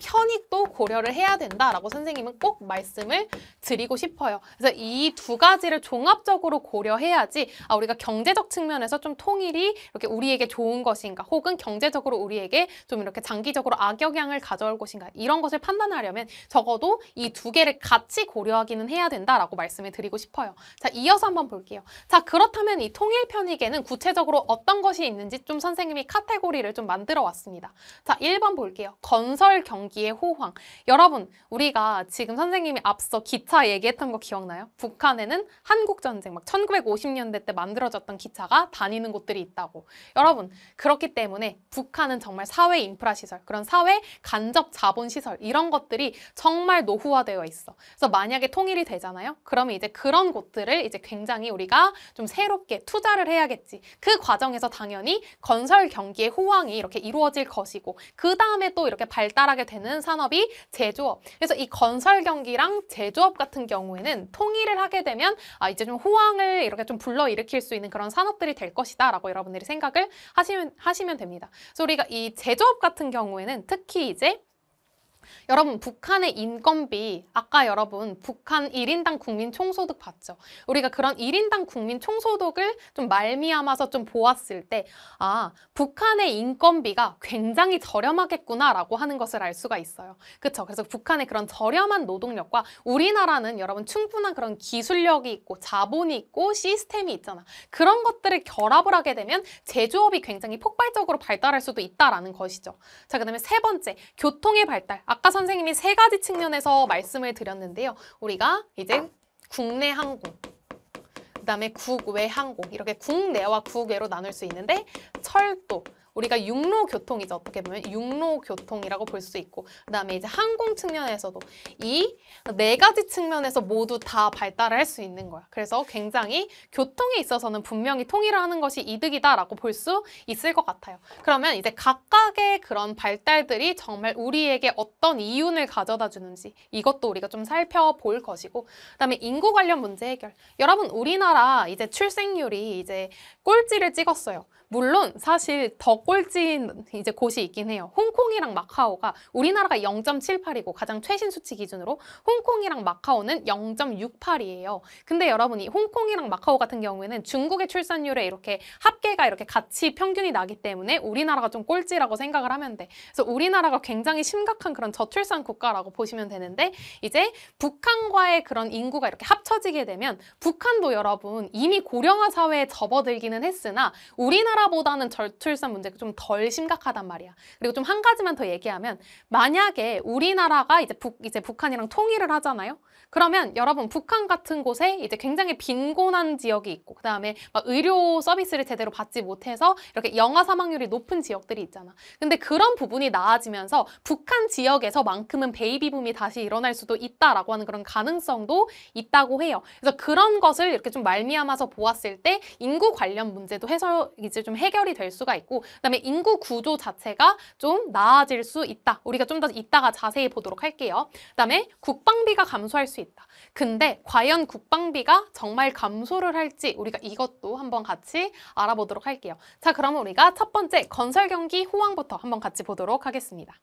편익도 고려를 해야 된다라고 선생님은 꼭 말씀을 드리고 싶어요. 그래서 이 두 가지를 종합적으로 고려해야지 아, 우리가 경제적 측면에서 좀 통일이 이렇게 우리에게 좋은 것인가 혹은 경제적으로 우리에게 좀 이렇게 장기적으로 악영향을 가져올 것인가 이런 것을 판단하려면 적어도 이 두 개를 같이 고려하기는 해야 된다라고 말씀을 드리고 싶어요. 자, 이어서 한번 볼게요. 자, 그렇다면 이 통일 편익에는 구체적으로 어떤 것이 있는지 좀 선생님이 카테고리를 좀 만들어 왔습니다. 자, 1번 볼게요. 건설 경 경기의 호황. 여러분, 우리가 지금 선생님이 앞서 기차 얘기했던 거 기억나요? 북한에는 한국전쟁, 막 1950년대 때 만들어졌던 기차가 다니는 곳들이 있다고. 여러분, 그렇기 때문에 북한은 정말 사회 인프라 시설, 그런 사회 간접 자본 시설, 이런 것들이 정말 노후화되어 있어. 그래서 만약에 통일이 되잖아요? 그러면 이제 그런 곳들을 이제 굉장히 우리가 좀 새롭게 투자를 해야겠지. 그 과정에서 당연히 건설 경기의 호황이 이렇게 이루어질 것이고, 그 다음에 또 이렇게 발달하게 되는 산업이 제조업. 그래서 이 건설 경기랑 제조업 같은 경우에는 통일을 하게 되면 아 이제 좀 호황을 이렇게 좀 불러일으킬 수 있는 그런 산업들이 될 것이다 라고 여러분들이 생각을 하시면 하시면 됩니다. 그래서 우리가 이 제조업 같은 경우에는 특히 이제 여러분 북한의 인건비 아까 여러분 북한 1인당 국민 총소득 봤죠? 우리가 그런 1인당 국민 총소득을 좀 말미암아서 좀 보았을 때 아, 북한의 인건비가 굉장히 저렴하겠구나라고 하는 것을 알 수가 있어요. 그렇죠? 그래서 북한의 그런 저렴한 노동력과 우리나라는 여러분 충분한 그런 기술력이 있고 자본이 있고 시스템이 있잖아. 그런 것들을 결합을 하게 되면 제조업이 굉장히 폭발적으로 발달할 수도 있다라는 것이죠. 자, 그다음에 세 번째, 교통의 발달. 아까 선생님이 세 가지 측면에서 말씀을 드렸는데요. 우리가 이제 국내 항공, 그 다음에 국외 항공 이렇게 국내와 국외로 나눌 수 있는데 철도, 우리가 육로 교통이죠. 어떻게 보면 육로 교통이라고 볼 수 있고 그다음에 이제 항공 측면에서도 이 네 가지 측면에서 모두 다 발달을 할 수 있는 거야. 그래서 굉장히 교통에 있어서는 분명히 통일을 하는 것이 이득이다라고 볼 수 있을 것 같아요. 그러면 이제 각각의 그런 발달들이 정말 우리에게 어떤 이윤을 가져다 주는지 이것도 우리가 좀 살펴볼 것이고 그다음에 인구 관련 문제 해결. 여러분 우리나라 이제 출생률이 이제 꼴찌를 찍었어요. 물론 사실 더 꼴찌인 이제 곳이 있긴 해요. 홍콩이랑 마카오가 우리나라가 0.78이고 가장 최신 수치 기준으로 홍콩이랑 마카오는 0.68이에요. 근데 여러분이 홍콩이랑 마카오 같은 경우에는 중국의 출산율에 이렇게 합계가 이렇게 같이 평균이 나기 때문에 우리나라가 좀 꼴찌라고 생각을 하면 돼. 그래서 우리나라가 굉장히 심각한 그런 저출산 국가라고 보시면 되는데 이제 북한과의 그런 인구가 이렇게 합쳐지게 되면 북한도 여러분 이미 고령화 사회에 접어들기는 했으나 우리나라 우리나라보다는 저출산 문제가 좀 덜 심각하단 말이야. 그리고 좀 한 가지만 더 얘기하면 만약에 우리나라가 이제 북 이제 북한이랑 통일을 하잖아요. 그러면 여러분 북한 같은 곳에 이제 굉장히 빈곤한 지역이 있고 그다음에 막 의료 서비스를 제대로 받지 못해서 이렇게 영아 사망률이 높은 지역들이 있잖아. 근데 그런 부분이 나아지면서 북한 지역에서만큼은 베이비 붐이 다시 일어날 수도 있다라고 하는 그런 가능성도 있다고 해요. 그래서 그런 것을 이렇게 좀 말미암아서 보았을 때 인구 관련 문제도 해서 이제 좀좀 해결이 될 수가 있고 그다음에 인구 구조 자체가 좀 나아질 수 있다. 우리가 좀 더 이따가 자세히 보도록 할게요. 그다음에 국방비가 감소할 수 있다. 근데 과연 국방비가 정말 감소를 할지 우리가 이것도 한번 같이 알아보도록 할게요. 자, 그러면 우리가 첫 번째 건설 경기 호황부터 한번 같이 보도록 하겠습니다.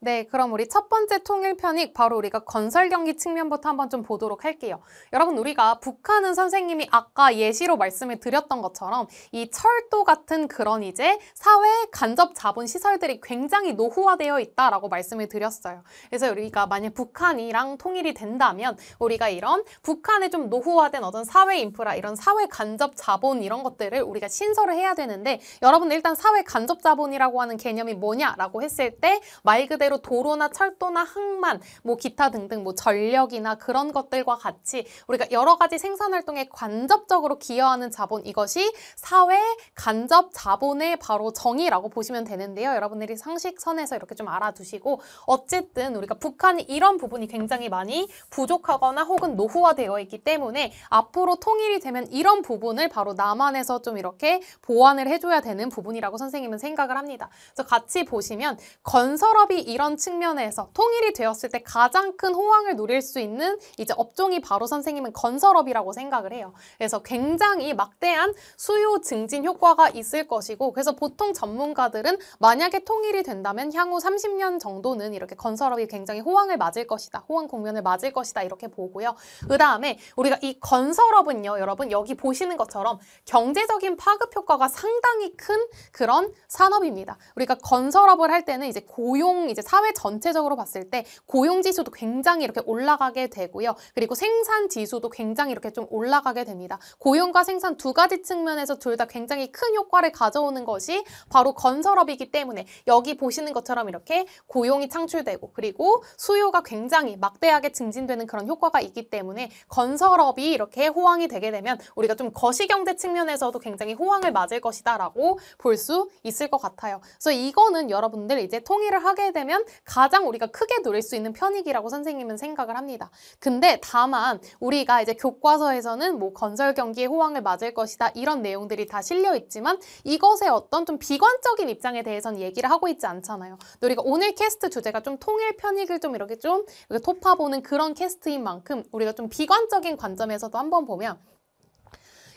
네, 그럼 우리 첫 번째 통일 편익 바로 우리가 건설 경기 측면부터 한번 좀 보도록 할게요. 여러분 우리가 북한은 선생님이 아까 예시로 말씀을 드렸던 것처럼 이 철도 같은 그런 이제 사회 간접 자본 시설들이 굉장히 노후화되어 있다라고 말씀을 드렸어요. 그래서 우리가 만약 북한이랑 통일이 된다면 우리가 이런 북한의 좀 노후화된 어떤 사회 인프라 이런 사회 간접 자본 이런 것들을 우리가 신설을 해야 되는데 여러분 일단 사회 간접 자본이라고 하는 개념이 뭐냐라고 했을 때 말 그대로 그대로 도로나 철도나 항만, 뭐 기타 등등 뭐 전력이나 그런 것들과 같이 우리가 여러 가지 생산 활동에 간접적으로 기여하는 자본 이것이 사회 간접 자본의 바로 정의라고 보시면 되는데요. 여러분들이 상식선에서 이렇게 좀 알아두시고 어쨌든 우리가 북한이 이런 부분이 굉장히 많이 부족하거나 혹은 노후화되어 있기 때문에 앞으로 통일이 되면 이런 부분을 바로 남한에서 좀 이렇게 보완을 해줘야 되는 부분이라고 선생님은 생각을 합니다. 그래서 같이 보시면 건설업이 이런 측면에서 통일이 되었을 때 가장 큰 호황을 누릴 수 있는 이제 업종이 바로 선생님은 건설업이라고 생각을 해요. 그래서 굉장히 막대한 수요 증진 효과가 있을 것이고 그래서 보통 전문가들은 만약에 통일이 된다면 향후 30년 정도는 이렇게 건설업이 굉장히 호황을 맞을 것이다. 호황 국면을 맞을 것이다. 이렇게 보고요. 그 다음에 우리가 이 건설업은요. 여러분 여기 보시는 것처럼 경제적인 파급 효과가 상당히 큰 그런 산업입니다. 우리가 건설업을 할 때는 이제 고용 이제 사회 전체적으로 봤을 때 고용 지수도 굉장히 이렇게 올라가게 되고요. 그리고 생산 지수도 굉장히 이렇게 좀 올라가게 됩니다. 고용과 생산 두 가지 측면에서 둘 다 굉장히 큰 효과를 가져오는 것이 바로 건설업이기 때문에 여기 보시는 것처럼 이렇게 고용이 창출되고 그리고 수요가 굉장히 막대하게 증진되는 그런 효과가 있기 때문에 건설업이 이렇게 호황이 되게 되면 우리가 좀 거시경제 측면에서도 굉장히 호황을 맞을 것이다라고 볼 수 있을 것 같아요. 그래서 이거는 여러분들 이제 통일을 하게 되면 되면 가장 우리가 크게 누릴 수 있는 편익이라고 선생님은 생각을 합니다. 근데 다만 우리가 이제 교과서에서는 뭐 건설 경기에 호황을 맞을 것이다 이런 내용들이 다 실려 있지만 이것의 어떤 좀 비관적인 입장에 대해서는 얘기를 하고 있지 않잖아요. 우리가 오늘 캐스트 주제가 좀 통일 편익을 좀 이렇게 좀 이렇게 토파보는 그런 캐스트인 만큼 우리가 좀 비관적인 관점에서도 한번 보면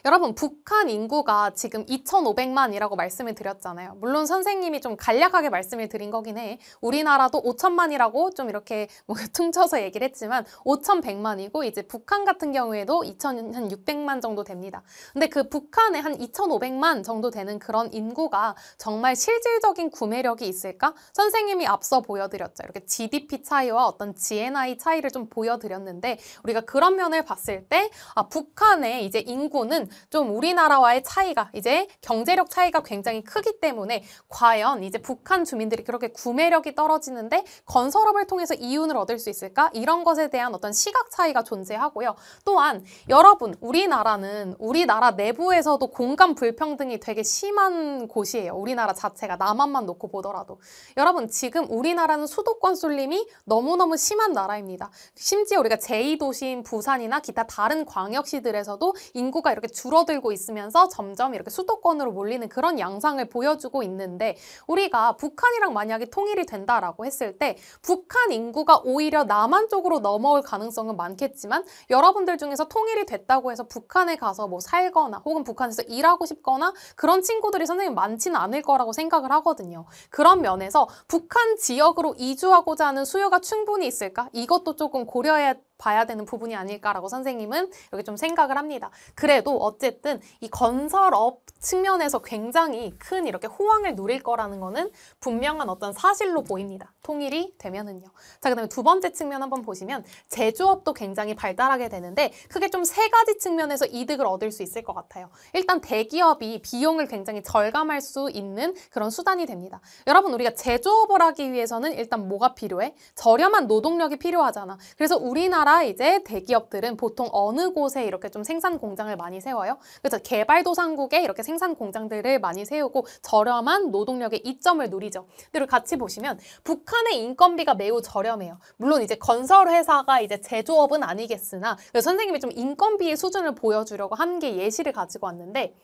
여러분 북한 인구가 지금 2,500만이라고 말씀을 드렸잖아요. 물론 선생님이 좀 간략하게 말씀을 드린 거긴 해. 우리나라도 5천만이라고 좀 이렇게 뭐 퉁쳐서 얘기를 했지만 5,100만이고 이제 북한 같은 경우에도 2,600만 정도 됩니다. 근데 그 북한에 한 2,500만 정도 되는 그런 인구가 정말 실질적인 구매력이 있을까? 선생님이 앞서 보여드렸죠. 이렇게 GDP 차이와 어떤 GNI 차이를 좀 보여드렸는데 우리가 그런 면을 봤을 때 아, 북한의 이제 인구는 좀 우리나라와의 차이가 이제 경제력 차이가 굉장히 크기 때문에 과연 이제 북한 주민들이 그렇게 구매력이 떨어지는데 건설업을 통해서 이윤을 얻을 수 있을까? 이런 것에 대한 어떤 시각 차이가 존재하고요. 또한 여러분 우리나라는 우리나라 내부에서도 공감 불평등이 되게 심한 곳이에요. 우리나라 자체가 남한만 놓고 보더라도 여러분 지금 우리나라는 수도권 쏠림이 너무너무 심한 나라입니다. 심지어 우리가 제2도시인 부산이나 기타 다른 광역시들에서도 인구가 이렇게 줄어들고 있으면서 점점 이렇게 수도권으로 몰리는 그런 양상을 보여주고 있는데 우리가 북한이랑 만약에 통일이 된다라고 했을 때 북한 인구가 오히려 남한 쪽으로 넘어올 가능성은 많겠지만 여러분들 중에서 통일이 됐다고 해서 북한에 가서 뭐 살거나 혹은 북한에서 일하고 싶거나 그런 친구들이 선생님 많지는 않을 거라고 생각을 하거든요. 그런 면에서 북한 지역으로 이주하고자 하는 수요가 충분히 있을까? 이것도 조금 고려해야 봐야 되는 부분이 아닐까라고 선생님은 여기 좀 생각을 합니다. 그래도 어쨌든 이 건설업 측면에서 굉장히 큰 이렇게 호황을 누릴 거라는 거는 분명한 어떤 사실로 보입니다. 통일이 되면은요. 자, 그 다음에 두 번째 측면 한번 보시면 제조업도 굉장히 발달하게 되는데 크게 좀 세 가지 측면에서 이득을 얻을 수 있을 것 같아요. 일단 대기업이 비용을 굉장히 절감할 수 있는 그런 수단이 됩니다. 여러분 우리가 제조업을 하기 위해서는 일단 뭐가 필요해? 저렴한 노동력이 필요하잖아. 그래서 우리나라 우리나라 이제 대기업들은 보통 어느 곳에 이렇게 좀 생산 공장을 많이 세워요. 그래서 개발도상국에 이렇게 생산 공장들을 많이 세우고 저렴한 노동력의 이점을 누리죠. 그리고 같이 보시면 북한의 인건비가 매우 저렴해요. 물론 이제 건설 회사가 이제 제조업은 아니겠으나 선생님이 좀 인건비의 수준을 보여주려고 한 게 예시를 가지고 왔는데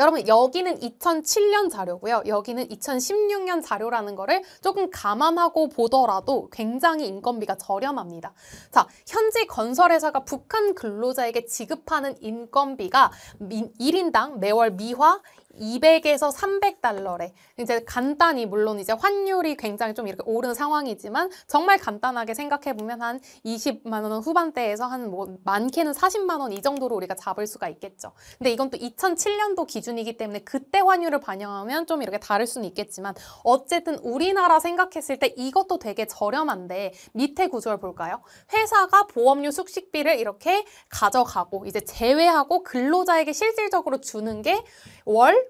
여러분 여기는 2007년 자료고요. 여기는 2016년 자료라는 거를 조금 감안하고 보더라도 굉장히 인건비가 저렴합니다. 자, 현지 건설회사가 북한 근로자에게 지급하는 인건비가 1인당 매월 미화 200에서 300달러래. 이제 간단히 물론 이제 환율이 굉장히 좀 이렇게 오른 상황이지만 정말 간단하게 생각해 보면 한 20만 원 후반대에서 한 뭐 많게는 40만 원 이 정도로 우리가 잡을 수가 있겠죠. 근데 이건 또 2007년도 기준이기 때문에 그때 환율을 반영하면 좀 이렇게 다를 수는 있겠지만 어쨌든 우리나라 생각했을 때 이것도 되게 저렴한데 밑에 구조를 볼까요? 회사가 보험료 숙식비를 이렇게 가져가고 이제 제외하고 근로자에게 실질적으로 주는 게 월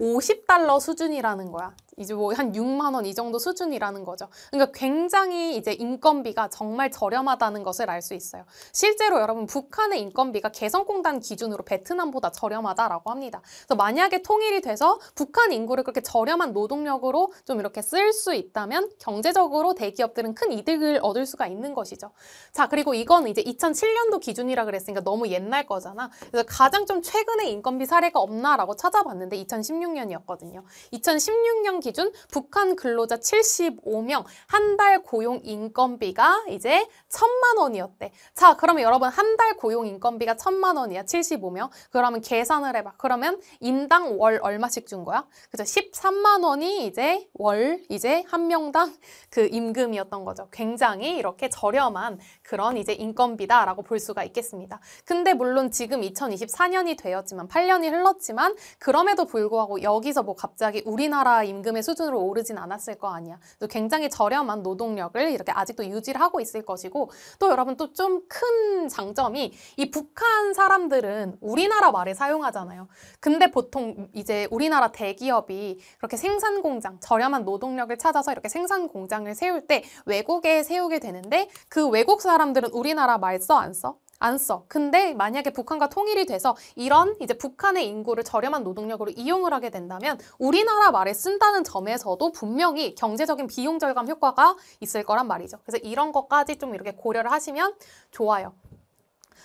50달러 수준이라는 거야. 이제 뭐 한 6만 원 이 정도 수준이라는 거죠. 그러니까 굉장히 이제 인건비가 정말 저렴하다는 것을 알 수 있어요. 실제로 여러분 북한의 인건비가 개성공단 기준으로 베트남보다 저렴하다라고 합니다. 그래서 만약에 통일이 돼서 북한 인구를 그렇게 저렴한 노동력으로 좀 이렇게 쓸 수 있다면 경제적으로 대기업들은 큰 이득을 얻을 수가 있는 것이죠. 자, 그리고 이거는 이제 2007년도 기준이라 그랬으니까 너무 옛날 거잖아. 그래서 가장 좀 최근의 인건비 사례가 없나라고 찾아봤는데 2016 년이었거든요. 2016년 기준 기준 북한 근로자 75명 한 달 고용 인건비가 이제 천만 원이었대. 자, 그러면 여러분 한 달 고용 인건비가 천만 원이야. 75명. 그러면 계산을 해봐. 그러면 인당 월 얼마씩 준 거야? 그죠? 13만 원이 이제 월 이제 한 명당 그 임금이었던 거죠. 굉장히 이렇게 저렴한 그런 이제 인건비다라고 볼 수가 있겠습니다. 근데 물론 지금 2024년이 되었지만 8년이 흘렀지만 그럼에도 불구하고 여기서 뭐 갑자기 우리나라 임금의 수준으로 오르진 않았을 거 아니야. 또 굉장히 저렴한 노동력을 이렇게 아직도 유지를 하고 있을 것이고 또 여러분 또 좀 큰 장점이 이 북한 사람들은 우리나라 말을 사용하잖아요. 근데 보통 이제 우리나라 대기업이 그렇게 생산 공장, 저렴한 노동력을 찾아서 이렇게 생산 공장을 세울 때 외국에 세우게 되는데 그 외국 사람들은 우리나라 말 써, 안 써? 안 써. 근데 만약에 북한과 통일이 돼서 이런 이제 북한의 인구를 저렴한 노동력으로 이용을 하게 된다면 우리나라 말을 쓴다는 점에서도 분명히 경제적인 비용 절감 효과가 있을 거란 말이죠. 그래서 이런 것까지 좀 이렇게 고려를 하시면 좋아요.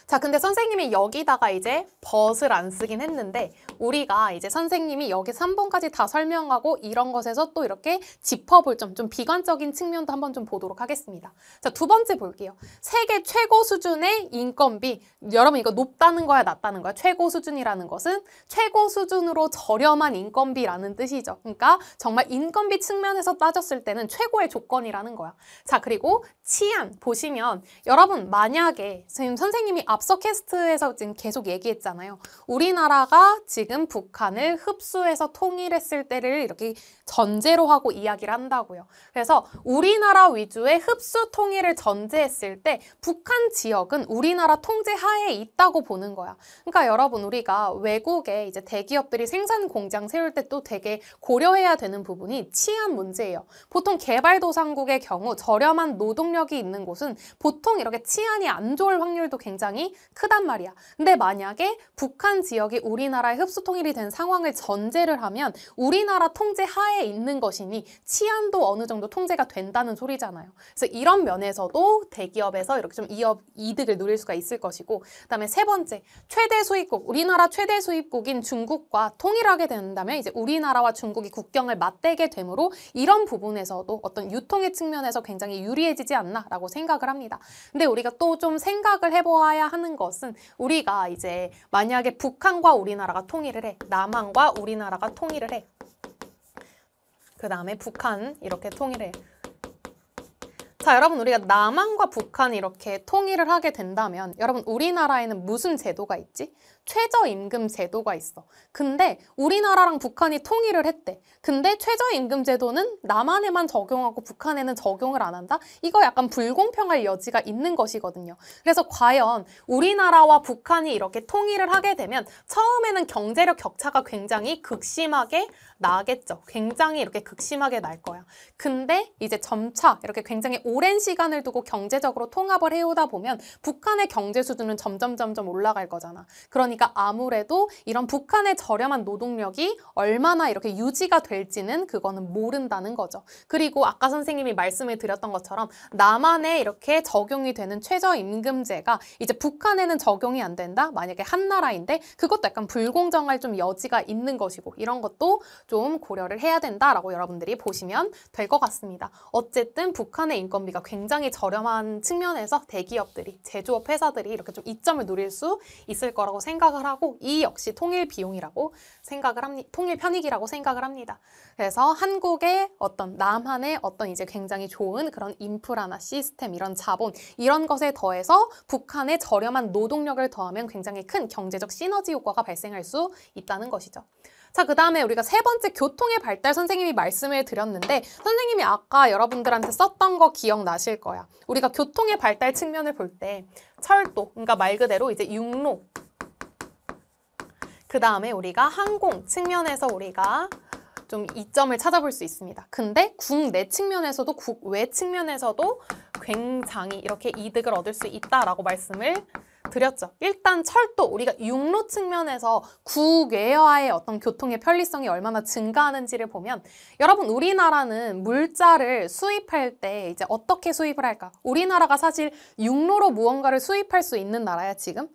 자, 근데 선생님이 여기다가 이제 벗을 안 쓰긴 했는데 우리가 이제 선생님이 여기 3번까지 다 설명하고 이런 것에서 또 이렇게 짚어볼 점, 좀 비관적인 측면도 한번 좀 보도록 하겠습니다. 자, 두 번째 볼게요. 세계 최고 수준의 인건비. 여러분 이거 높다는 거야, 낮다는 거야? 최고 수준이라는 것은 최고 수준으로 저렴한 인건비라는 뜻이죠. 그러니까 정말 인건비 측면에서 따졌을 때는 최고의 조건이라는 거야. 자, 그리고 치안 보시면 여러분 만약에 지금 선생님이 앞서 캐스트에서 지금 계속 얘기했잖아요. 우리나라가 지금 북한을 흡수해서 통일했을 때를 이렇게 전제로 하고 이야기를 한다고요. 그래서 우리나라 위주의 흡수 통일을 전제했을 때 북한 지역은 우리나라 통제 하에 있다고 보는 거야. 그러니까 여러분 우리가 외국에 이제 대기업들이 생산 공장 세울 때 또 되게 고려해야 되는 부분이 치안 문제예요. 보통 개발도상국의 경우 저렴한 노동력이 있는 곳은 보통 이렇게 치안이 안 좋을 확률도 굉장히 크단 말이야. 근데 만약에 북한 지역이 우리나라의 흡수 통일이 된 상황을 전제를 하면 우리나라 통제 하에 있는 것이니 치안도 어느 정도 통제가 된다는 소리잖아요. 그래서 이런 면에서도 대기업에서 이렇게 좀 이업 이득을 누릴 수가 있을 것이고 그다음에 세 번째 최대 수입국 우리나라 최대 수입국인 중국과 통일하게 된다면 이제 우리나라와 중국이 국경을 맞대게 되므로 이런 부분에서도 어떤 유통의 측면에서 굉장히 유리해지지 않나라고 생각을 합니다. 근데 우리가 또 좀 생각을 해보아야 하는 것은 우리가 이제 만약에 북한과 우리나라가 통일을 해. 남한과 우리나라가 통일을 해. 그 다음에 북한 이렇게 통일해. 자, 여러분 우리가 남한과 북한 이렇게 통일을 하게 된다면 여러분 우리나라에는 무슨 제도가 있지? 최저임금 제도가 있어. 근데 우리나라랑 북한이 통일을 했대. 근데 최저임금 제도는 남한에만 적용하고 북한에는 적용을 안 한다? 이거 약간 불공평할 여지가 있는 것이거든요. 그래서 과연 우리나라와 북한이 이렇게 통일을 하게 되면 처음에는 경제력 격차가 굉장히 극심하게 나겠죠. 굉장히 이렇게 극심하게 날 거야. 근데 이제 점차 이렇게 굉장히 오랜 시간을 두고 경제적으로 통합을 해오다 보면 북한의 경제 수준은 점점 점점 올라갈 거잖아. 그러니 까 아무래도 이런 북한의 저렴한 노동력이 얼마나 이렇게 유지가 될지는 그거는 모른다는 거죠. 그리고 아까 선생님이 말씀을 드렸던 것처럼 남한에 이렇게 적용이 되는 최저임금제가 이제 북한에는 적용이 안 된다? 만약에 한 나라인데 그것도 약간 불공정할 좀 여지가 있는 것이고 이런 것도 좀 고려를 해야 된다라고 여러분들이 보시면 될 것 같습니다. 어쨌든 북한의 인건비가 굉장히 저렴한 측면에서 대기업들이 제조업 회사들이 이렇게 좀 이점을 누릴 수 있을 거라고 생각 을 하고 이 역시 통일 비용이라고 생각을 합니다. 통일 편익이라고 생각을 합니다. 그래서 한국의 어떤 남한의 어떤 이제 굉장히 좋은 그런 인프라나 시스템 이런 자본 이런 것에 더해서 북한의 저렴한 노동력을 더하면 굉장히 큰 경제적 시너지 효과가 발생할 수 있다는 것이죠. 자, 그 다음에 우리가 세 번째 교통의 발달 선생님이 말씀을 드렸는데 선생님이 아까 여러분들한테 썼던 거 기억나실 거야. 우리가 교통의 발달 측면을 볼 때 철도, 그러니까 말 그대로 이제 육로 그 다음에 우리가 항공 측면에서 우리가 좀 이점을 찾아볼 수 있습니다. 근데 국내 측면에서도 국외 측면에서도 굉장히 이렇게 이득을 얻을 수 있다라고 말씀을 드렸죠. 일단 철도 우리가 육로 측면에서 국외와의 어떤 교통의 편리성이 얼마나 증가하는지를 보면 여러분 우리나라는 물자를 수입할 때 이제 어떻게 수입을 할까? 우리나라가 사실 육로로 무언가를 수입할 수 있는 나라야 지금?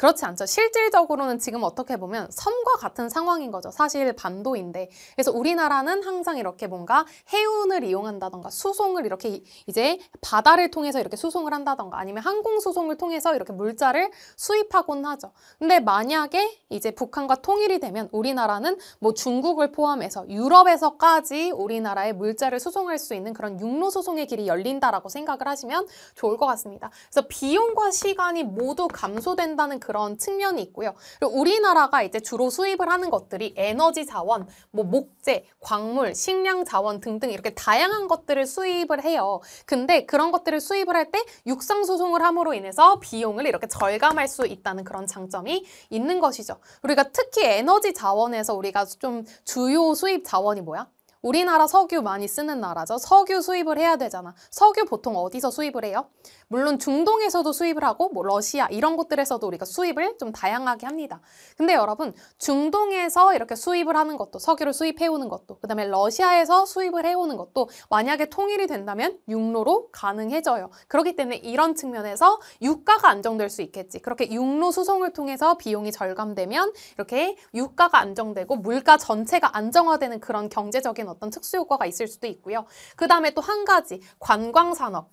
그렇지 않죠. 실질적으로는 지금 어떻게 보면 섬과 같은 상황인 거죠. 사실 반도인데. 그래서 우리나라는 항상 이렇게 뭔가 해운을 이용한다던가 수송을 이렇게 이제 바다를 통해서 이렇게 수송을 한다던가 아니면 항공 수송을 통해서 이렇게 물자를 수입하곤 하죠. 근데 만약에 이제 북한과 통일이 되면 우리나라는 뭐 중국을 포함해서 유럽에서까지 우리나라의 물자를 수송할 수 있는 그런 육로 수송의 길이 열린다라고 생각을 하시면 좋을 것 같습니다. 그래서 비용과 시간이 모두 감소된다는 그 그런 측면이 있고요. 그리고 우리나라가 이제 주로 수입을 하는 것들이 에너지 자원, 뭐 목재, 광물, 식량 자원 등등 이렇게 다양한 것들을 수입을 해요. 근데 그런 것들을 수입을 할 때 육상 수송을 함으로 인해서 비용을 이렇게 절감할 수 있다는 그런 장점이 있는 것이죠. 우리가 특히 에너지 자원에서 우리가 좀 주요 수입 자원이 뭐야? 우리나라 석유 많이 쓰는 나라죠. 석유 수입을 해야 되잖아. 석유 보통 어디서 수입을 해요? 물론 중동에서도 수입을 하고 뭐 러시아 이런 곳들에서도 우리가 수입을 좀 다양하게 합니다. 근데 여러분 중동에서 이렇게 수입을 하는 것도 석유를 수입해 오는 것도 그다음에 러시아에서 수입을 해 오는 것도 만약에 통일이 된다면 육로로 가능해져요. 그렇기 때문에 이런 측면에서 유가가 안정될 수 있겠지. 그렇게 육로 수송을 통해서 비용이 절감되면 이렇게 유가가 안정되고 물가 전체가 안정화되는 그런 경제적인 어떤 특수 효과가 있을 수도 있고요. 그 다음에 또 한 가지 관광 산업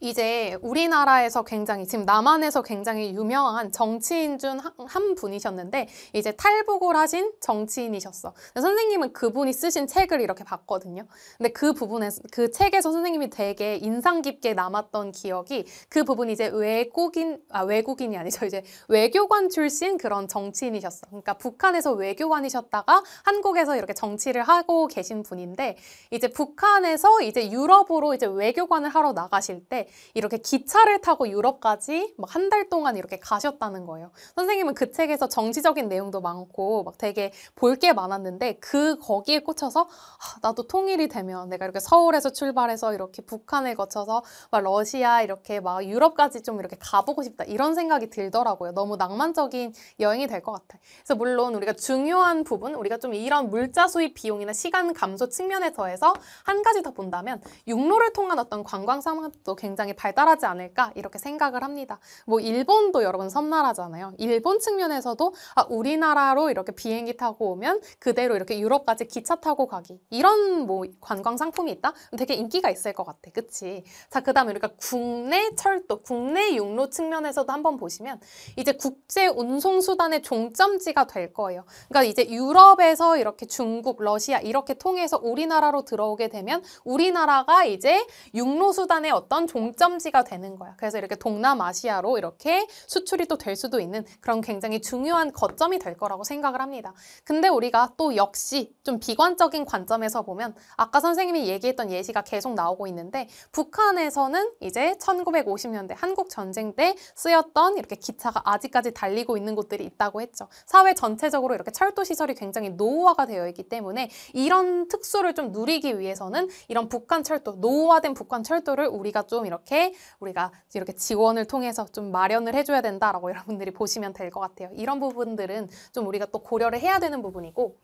이제 우리나라에서 굉장히 지금 남한에서 굉장히 유명한 정치인 중 한 분이셨는데 이제 탈북을 하신 정치인이셨어. 선생님은 그분이 쓰신 책을 이렇게 봤거든요. 근데 그 부분에서 그 책에서 선생님이 되게 인상 깊게 남았던 기억이 그 부분이 이제 외국인 아 외국인이 아니죠. 이제 외교관 출신 그런 정치인이셨어. 그러니까 북한에서 외교관이셨다가 한국에서 이렇게 정치를 하고 계신 분인데 이제 북한에서 이제 유럽으로 이제 외교관을 하러 나가실 때 이렇게 기차를 타고 유럽까지 막 한 달 동안 이렇게 가셨다는 거예요. 선생님은 그 책에서 정치적인 내용도 많고 막 되게 볼 게 많았는데 그 거기에 꽂혀서 아, 나도 통일이 되면 내가 이렇게 서울에서 출발해서 이렇게 북한을 거쳐서 막 러시아 이렇게 막 유럽까지 좀 이렇게 가보고 싶다 이런 생각이 들더라고요. 너무 낭만적인 여행이 될 것 같아요. 그래서 물론 우리가 중요한 부분 우리가 좀 이런 물자 수입 비용이나 시간 감소 측면에 더해서 한 가지 더 본다면 육로를 통한 어떤 관광 상황도 굉장히 발달하지 않을까 이렇게 생각을 합니다. 뭐 일본도 여러분 섬나라잖아요. 일본 측면에서도 아, 우리나라로 이렇게 비행기 타고 오면 그대로 이렇게 유럽까지 기차 타고 가기 이런 뭐 관광 상품이 있다? 되게 인기가 있을 것 같아. 그치? 자, 그 다음에 우리가 국내 철도, 국내 육로 측면에서도 한번 보시면 이제 국제 운송 수단의 종점지가 될 거예요. 그러니까 이제 유럽에서 이렇게 중국, 러시아 이렇게 통해서 우리나라로 들어오게 되면 우리나라가 이제 육로 수단의 어떤 종 정점지가 되는 거야. 그래서 이렇게 동남아시아로 이렇게 수출이 또 될 수도 있는 그런 굉장히 중요한 거점이 될 거라고 생각을 합니다. 근데 우리가 또 역시 좀 비관적인 관점에서 보면 아까 선생님이 얘기했던 예시가 계속 나오고 있는데 북한에서는 이제 1950년대 한국 전쟁 때 쓰였던 이렇게 기차가 아직까지 달리고 있는 곳들이 있다고 했죠. 사회 전체적으로 이렇게 철도 시설이 굉장히 노후화가 되어 있기 때문에 이런 특수를 좀 누리기 위해서는 이런 북한 철도, 노후화된 북한 철도를 우리가 좀 이렇게 우리가 이렇게 지원을 통해서 좀 마련을 해줘야 된다라고 여러분들이 보시면 될 것 같아요. 이런 부분들은 좀 우리가 또 고려를 해야 되는 부분이고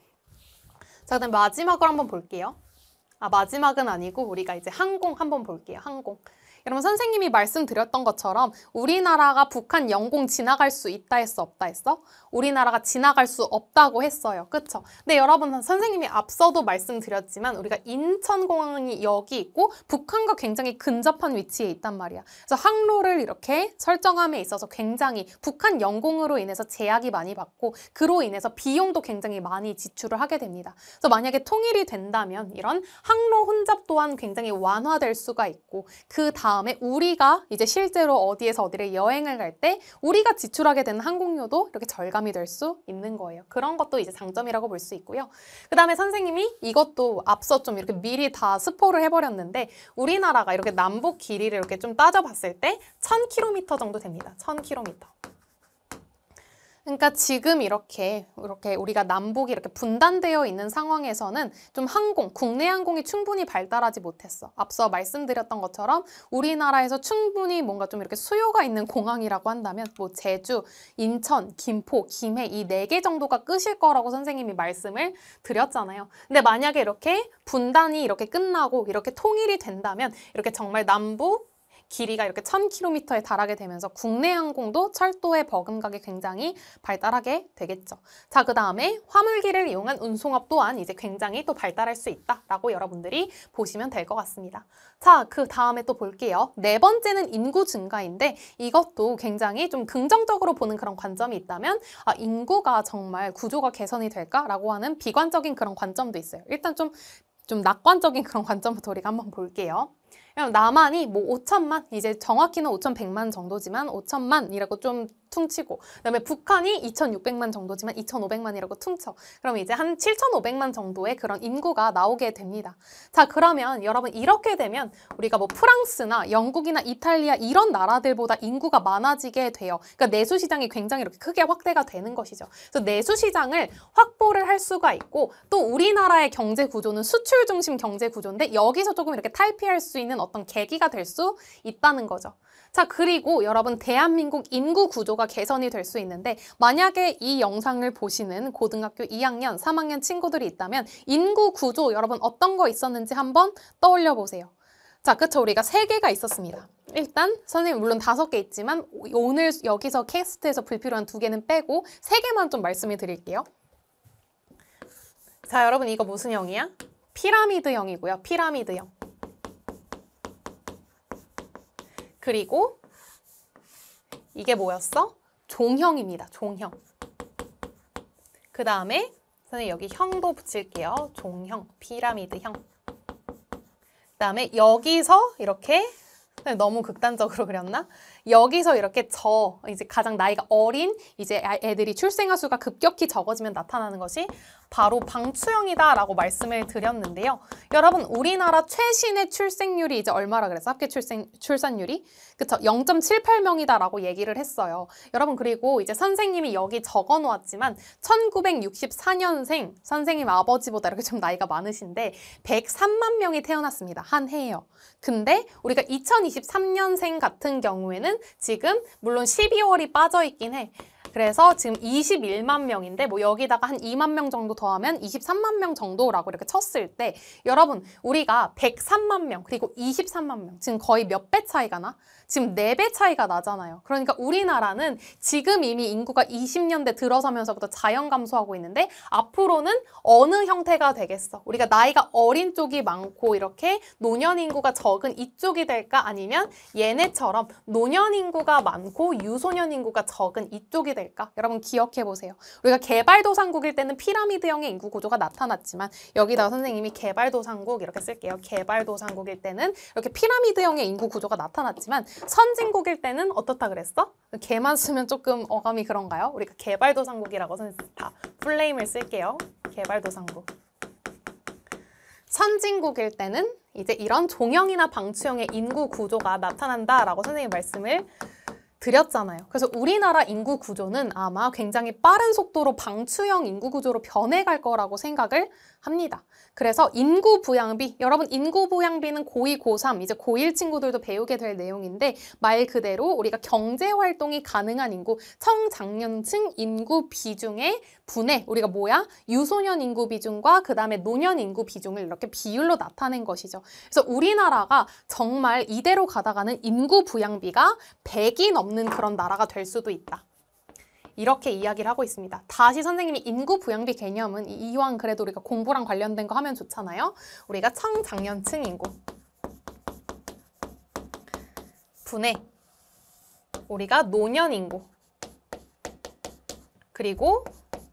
자, 그다음 마지막으로 한번 볼게요. 아, 마지막은 아니고 우리가 이제 항공 한번 볼게요. 항공. 여러분 선생님이 말씀드렸던 것처럼 우리나라가 북한 영공 지나갈 수 있다 했어 없다 했어? 우리나라가 지나갈 수 없다고 했어요. 그쵸? 근데 여러분 선생님이 앞서도 말씀드렸지만 우리가 인천공항이 여기 있고 북한과 굉장히 근접한 위치에 있단 말이야. 그래서 항로를 이렇게 설정함에 있어서 굉장히 북한 영공으로 인해서 제약이 많이 받고 그로 인해서 비용도 굉장히 많이 지출을 하게 됩니다. 그래서 만약에 통일이 된다면 이런 항로 혼잡 또한 굉장히 완화될 수가 있고 그 다음 에 우리가 이제 실제로 어디에서 어디를 여행을 갈 때 우리가 지출하게 되는 항공료도 이렇게 절감이 될 수 있는 거예요. 그런 것도 이제 장점이라고 볼 수 있고요. 그 다음에 선생님이 이것도 앞서 좀 이렇게 미리 다 스포를 해버렸는데 우리나라가 이렇게 남북 길이를 이렇게 좀 따져봤을 때 1000km 정도 됩니다. 1000km. 그러니까 지금 이렇게 이렇게 우리가 남북이 이렇게 분단되어 있는 상황에서는 좀 항공, 국내 항공이 충분히 발달하지 못했어. 앞서 말씀드렸던 것처럼 우리나라에서 충분히 뭔가 좀 이렇게 수요가 있는 공항이라고 한다면 뭐 제주, 인천, 김포, 김해 이 네 개 정도가 끝일 거라고 선생님이 말씀을 드렸잖아요. 근데 만약에 이렇게 분단이 이렇게 끝나고 이렇게 통일이 된다면 이렇게 정말 남북 길이가 이렇게 1000km에 달하게 되면서 국내 항공도 철도의 버금가게 굉장히 발달하게 되겠죠. 자, 그 다음에 화물기를 이용한 운송업 또한 이제 굉장히 또 발달할 수 있다라고 여러분들이 보시면 될 것 같습니다. 자, 그 다음에 또 볼게요. 네 번째는 인구 증가인데 이것도 굉장히 좀 긍정적으로 보는 그런 관점이 있다면 아, 인구가 정말 구조가 개선이 될까라고 하는 비관적인 그런 관점도 있어요. 일단 좀, 좀 낙관적인 그런 관점부터 우리가 한번 볼게요. 남한이 뭐 5천만, 이제 정확히는 5,100만 정도지만 5천만이라고 좀 퉁치고 그다음에 북한이 2,600만 정도지만 2,500만이라고 퉁쳐. 그럼 이제 한 7,500만 정도의 그런 인구가 나오게 됩니다. 자, 그러면 여러분 이렇게 되면 우리가 뭐 프랑스나 영국이나 이탈리아 이런 나라들보다 인구가 많아지게 돼요. 그러니까 내수 시장이 굉장히 이렇게 크게 확대가 되는 것이죠. 그래서 내수 시장을 확보를 할 수가 있고 또 우리나라의 경제 구조는 수출 중심 경제 구조인데 여기서 조금 이렇게 탈피할 수 있는 어떤 계기가 될 수 있다는 거죠. 자, 그리고 여러분 대한민국 인구 구조가 개선이 될 수 있는데 만약에 이 영상을 보시는 고등학교 2학년, 3학년 친구들이 있다면 인구 구조 여러분 어떤 거 있었는지 한번 떠올려 보세요. 자, 그쵸. 우리가 세 개가 있었습니다. 일단 선생님 물론 다섯 개 있지만 오늘 여기서 캐스트에서 불필요한 두 개는 빼고 세 개만 좀 말씀을 드릴게요. 자, 여러분 이거 무슨 형이야? 피라미드형이고요. 피라미드형. 그리고 이게 뭐였어? 종형입니다. 종형. 그 다음에 선생님 여기 형도 붙일게요. 종형, 피라미드형. 그 다음에 여기서 이렇게 너무 극단적으로 그렸나? 여기서 이렇게 저 이제 가장 나이가 어린 이제 애들이 출생아 수가 급격히 적어지면 나타나는 것이 바로 방추형이다 라고 말씀을 드렸는데요. 여러분 우리나라 최신의 출생률이 이제 얼마라 그랬어? 합계 출생 출산율이 그쵸? 0.78명이다 라고 얘기를 했어요. 여러분 그리고 이제 선생님이 여기 적어 놓았지만 1964년생 선생님 아버지보다 이렇게 좀 나이가 많으신데 103만 명이 태어났습니다. 한 해요. 근데 우리가 2023년생 같은 경우에는 지금 물론 12월이 빠져 있긴 해. 그래서 지금 21만 명인데 뭐 여기다가 한 2만 명 정도 더하면 23만 명 정도라고 이렇게 쳤을 때 여러분 우리가 103만 명 그리고 23만 명 지금 거의 몇 배 차이가 나? 지금 4배 차이가 나잖아요. 그러니까 우리나라는 지금 이미 인구가 20년대 들어서면서부터 자연 감소하고 있는데 앞으로는 어느 형태가 되겠어? 우리가 나이가 어린 쪽이 많고 이렇게 노년 인구가 적은 이쪽이 될까? 아니면 얘네처럼 노년 인구가 많고 유소년 인구가 적은 이쪽이 될까? 여러분 기억해 보세요. 우리가 개발도상국일 때는 피라미드형의 인구 구조가 나타났지만 여기다 선생님이 개발도상국 이렇게 쓸게요. 개발도상국일 때는 이렇게 피라미드형의 인구 구조가 나타났지만 선진국일 때는 어떻다 그랬어? 개만 쓰면 조금 어감이 그런가요? 우리가 개발도상국이라고 선생님 다 풀네임을 쓸게요. 개발도상국. 선진국일 때는 이제 이런 종형이나 방추형의 인구 구조가 나타난다라고 선생님이 말씀을 드렸잖아요. 그래서 우리나라 인구 구조는 아마 굉장히 빠른 속도로 방추형 인구 구조로 변해갈 거라고 생각을 합니다. 그래서 인구 부양비, 여러분 인구 부양비는 고2, 고3, 이제 고1 친구들도 배우게 될 내용인데 말 그대로 우리가 경제 활동이 가능한 인구, 청장년층 인구 비중의 분해, 우리가 뭐야? 유소년 인구 비중과 그 다음에 노년 인구 비중을 이렇게 비율로 나타낸 것이죠. 그래서 우리나라가 정말 이대로 가다가는 인구 부양비가 100이 넘는 그런 나라가 될 수도 있다. 이렇게 이야기를 하고 있습니다. 다시 선생님이 인구 부양비 개념은 이왕 그래도 우리가 공부랑 관련된 거 하면 좋잖아요. 우리가 청장년층 인구 분해 우리가 노년 인구 그리고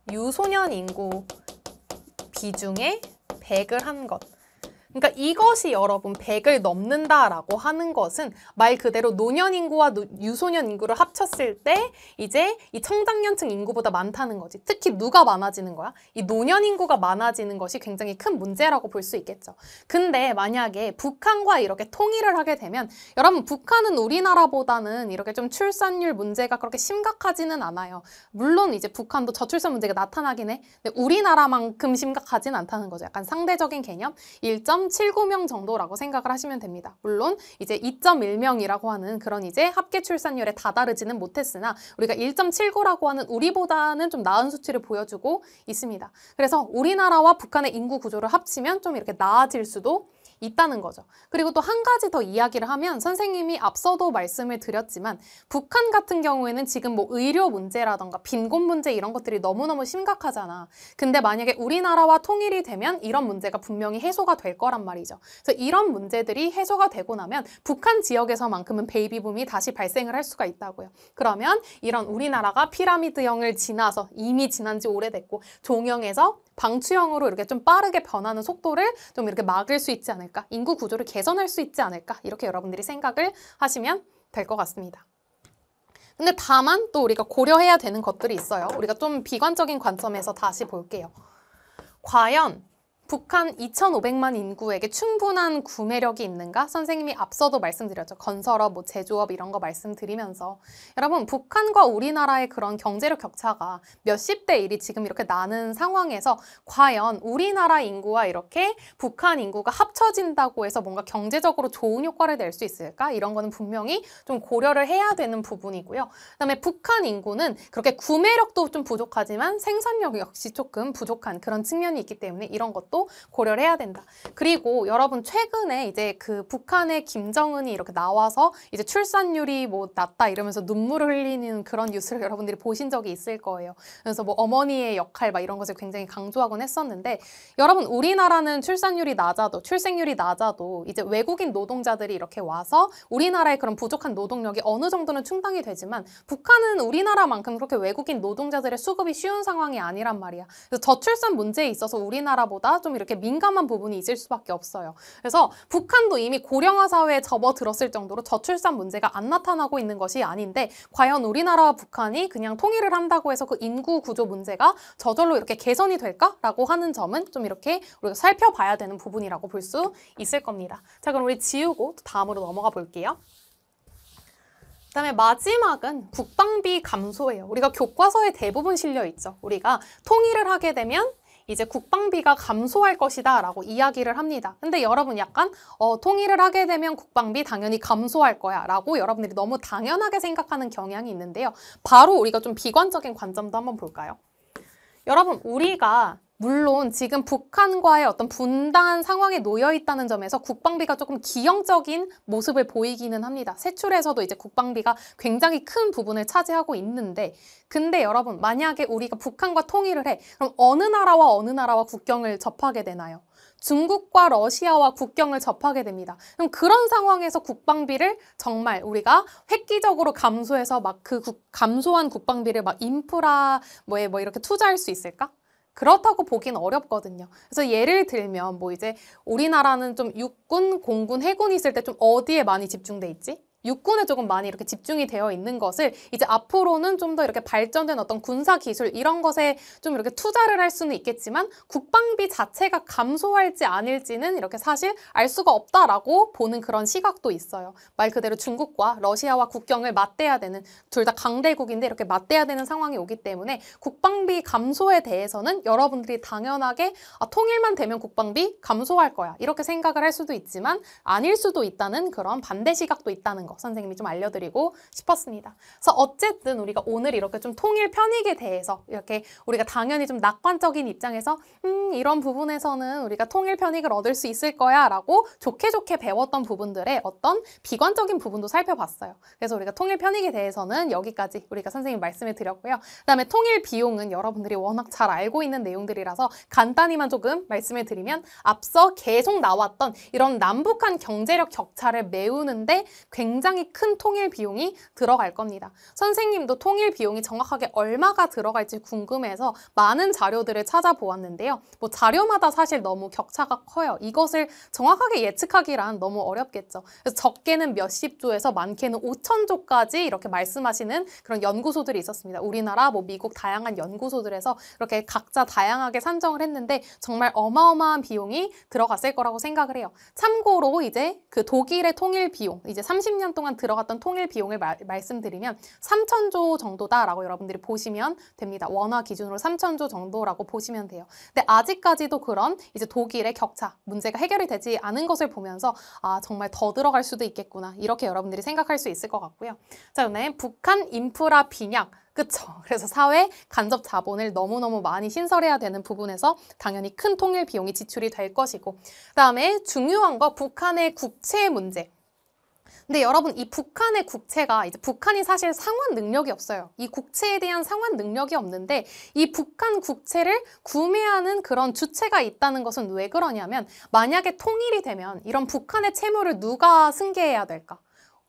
유소년 인구 비중에 100을 한 것. 그러니까 이것이 여러분 100을 넘는다라고 하는 것은 말 그대로 노년 인구와 유소년 인구를 합쳤을 때 이제 이 청장년층 인구보다 많다는 거지. 특히 누가 많아지는 거야? 이 노년 인구가 많아지는 것이 굉장히 큰 문제라고 볼 수 있겠죠. 근데 만약에 북한과 이렇게 통일을 하게 되면 여러분 북한은 우리나라보다는 이렇게 좀 출산율 문제가 그렇게 심각하지는 않아요. 물론 이제 북한도 저출산 문제가 나타나긴 해. 근데 우리나라만큼 심각하진 않다는 거죠. 약간 상대적인 개념. 1. 2.79명 정도라고 생각을 하시면 됩니다. 물론 이제 2.1명이라고 하는 그런 이제 합계 출산율에 다다르지는 못했으나 우리가 1.79라고 하는 우리보다는 좀 나은 수치를 보여주고 있습니다. 그래서 우리나라와 북한의 인구 구조를 합치면 좀 이렇게 나아질 수도 있다는 거죠. 그리고 또 한 가지 더 이야기를 하면 선생님이 앞서도 말씀을 드렸지만 북한 같은 경우에는 지금 뭐 의료 문제라던가 빈곤 문제 이런 것들이 너무너무 심각하잖아. 근데 만약에 우리나라와 통일이 되면 이런 문제가 분명히 해소가 될 거란 말이죠. 그래서 이런 문제들이 해소가 되고 나면 북한 지역에서만큼은 베이비붐이 다시 발생을 할 수가 있다고요. 그러면 이런 우리나라가 피라미드형을 지나서 이미 지난 지 오래됐고 종형에서 방추형으로 이렇게 좀 빠르게 변하는 속도를 좀 이렇게 막을 수 있지 않을까? 인구 구조를 개선할 수 있지 않을까? 이렇게 여러분들이 생각을 하시면 될 것 같습니다. 근데 다만 또 우리가 고려해야 되는 것들이 있어요. 우리가 좀 비관적인 관점에서 다시 볼게요. 과연 북한 2,500만 인구에게 충분한 구매력이 있는가? 선생님이 앞서도 말씀드렸죠. 건설업, 뭐 제조업 이런 거 말씀드리면서 여러분 북한과 우리나라의 그런 경제력 격차가 몇십 대 일이 지금 이렇게 나는 상황에서 과연 우리나라 인구와 이렇게 북한 인구가 합쳐진다고 해서 뭔가 경제적으로 좋은 효과를 낼 수 있을까? 이런 거는 분명히 좀 고려를 해야 되는 부분이고요. 그다음에 북한 인구는 그렇게 구매력도 좀 부족하지만 생산력 역시 조금 부족한 그런 측면이 있기 때문에 이런 것도 고려를 해야 된다. 그리고 여러분 최근에 이제 그 북한의 김정은이 이렇게 나와서 이제 출산율이 뭐 낮다 이러면서 눈물을 흘리는 그런 뉴스를 여러분들이 보신 적이 있을 거예요. 그래서 뭐 어머니의 역할 막 이런 것을 굉장히 강조하곤 했었는데 여러분 우리나라는 출산율이 낮아도 출생률이 낮아도 이제 외국인 노동자들이 이렇게 와서 우리나라의 그런 부족한 노동력이 어느 정도는 충당이 되지만 북한은 우리나라만큼 그렇게 외국인 노동자들의 수급이 쉬운 상황이 아니란 말이야. 그래서 저출산 문제에 있어서 우리나라보다 좀좀 이렇게 민감한 부분이 있을 수밖에 없어요. 그래서 북한도 이미 고령화 사회에 접어들었을 정도로 저출산 문제가 안 나타나고 있는 것이 아닌데 과연 우리나라와 북한이 그냥 통일을 한다고 해서 그 인구 구조 문제가 저절로 이렇게 개선이 될까라고 하는 점은 좀 이렇게 우리가 살펴봐야 되는 부분이라고 볼 수 있을 겁니다. 자, 그럼 우리 지우고 다음으로 넘어가 볼게요. 그다음에 마지막은 국방비 감소예요. 우리가 교과서에 대부분 실려 있죠. 우리가 통일을 하게 되면 이제 국방비가 감소할 것이다 라고 이야기를 합니다. 근데 여러분 약간 어, 통일을 하게 되면 국방비 당연히 감소할 거야 라고 여러분들이 너무 당연하게 생각하는 경향이 있는데요. 바로 우리가 좀 비관적인 관점도 한번 볼까요? 여러분 우리가 물론 지금 북한과의 어떤 분당한 상황에 놓여 있다는 점에서 국방비가 조금 기형적인 모습을 보이기는 합니다. 세출에서도 이제 국방비가 굉장히 큰 부분을 차지하고 있는데 근데 여러분 만약에 우리가 북한과 통일을 해 그럼 어느 나라와 어느 나라와 국경을 접하게 되나요? 중국과 러시아와 국경을 접하게 됩니다. 그럼 그런 상황에서 국방비를 정말 우리가 획기적으로 감소해서 막 그 감소한 국방비를 막 인프라 뭐에 뭐 이렇게 투자할 수 있을까? 그렇다고 보기는 어렵거든요. 그래서 예를 들면 뭐 이제 우리나라는 좀 육군, 공군, 해군이 있을 때 좀 어디에 많이 집중돼 있지? 육군에 조금 많이 이렇게 집중이 되어 있는 것을 이제 앞으로는 좀 더 이렇게 발전된 어떤 군사 기술 이런 것에 좀 이렇게 투자를 할 수는 있겠지만 국방비 자체가 감소할지 아닐지는 이렇게 사실 알 수가 없다라고 보는 그런 시각도 있어요. 말 그대로 중국과 러시아와 국경을 맞대야 되는 둘 다 강대국인데 이렇게 맞대야 되는 상황이 오기 때문에 국방비 감소에 대해서는 여러분들이 당연하게 아, 통일만 되면 국방비 감소할 거야 이렇게 생각을 할 수도 있지만 아닐 수도 있다는 그런 반대 시각도 있다는 거. 거 선생님이 좀 알려드리고 싶었습니다. 그래서 어쨌든 우리가 오늘 이렇게 좀 통일 편익에 대해서 이렇게 우리가 당연히 좀 낙관적인 입장에서 음 이런 부분에서는 우리가 통일 편익을 얻을 수 있을 거야 라고 좋게 좋게 배웠던 부분들의 어떤 비관적인 부분도 살펴봤어요. 그래서 우리가 통일 편익에 대해서는 여기까지 우리가 선생님 말씀을 드렸고요. 그 다음에 통일 비용은 여러분들이 워낙 잘 알고 있는 내용들이라서 간단히만 조금 말씀을 드리면 앞서 계속 나왔던 이런 남북한 경제력 격차를 메우는데 굉장히 굉장히 큰 통일 비용이 들어갈 겁니다. 선생님도 통일 비용이 정확하게 얼마가 들어갈지 궁금해서 많은 자료들을 찾아보았는데요. 뭐 자료마다 사실 너무 격차가 커요. 이것을 정확하게 예측하기란 너무 어렵겠죠. 그래서 적게는 몇십 조에서 많게는 5천 조까지 이렇게 말씀하시는 그런 연구소들이 있었습니다. 우리나라, 뭐 미국 다양한 연구소들에서 이렇게 각자 다양하게 산정을 했는데 정말 어마어마한 비용이 들어갔을 거라고 생각을 해요. 참고로 이제 그 독일의 통일 비용, 이제 30년 1년 동안 들어갔던 통일 비용을 마, 말씀드리면 3천조 정도다라고 여러분들이 보시면 됩니다. 원화 기준으로 3천조 정도라고 보시면 돼요. 근데 아직까지도 그런 이제 독일의 격차 문제가 해결이 되지 않은 것을 보면서 아 정말 더 들어갈 수도 있겠구나 이렇게 여러분들이 생각할 수 있을 것 같고요. 자, 오늘 북한 인프라 빈약 그쵸. 그래서 사회 간접 자본을 너무너무 많이 신설해야 되는 부분에서 당연히 큰 통일 비용이 지출이 될 것이고 그 다음에 중요한 거 북한의 국채 문제 근데 여러분 이 북한의 국채가 이제 북한이 사실 상환 능력이 없어요. 이 국채에 대한 상환 능력이 없는데 이 북한 국채를 구매하는 그런 주체가 있다는 것은 왜 그러냐면 만약에 통일이 되면 이런 북한의 채무를 누가 승계해야 될까?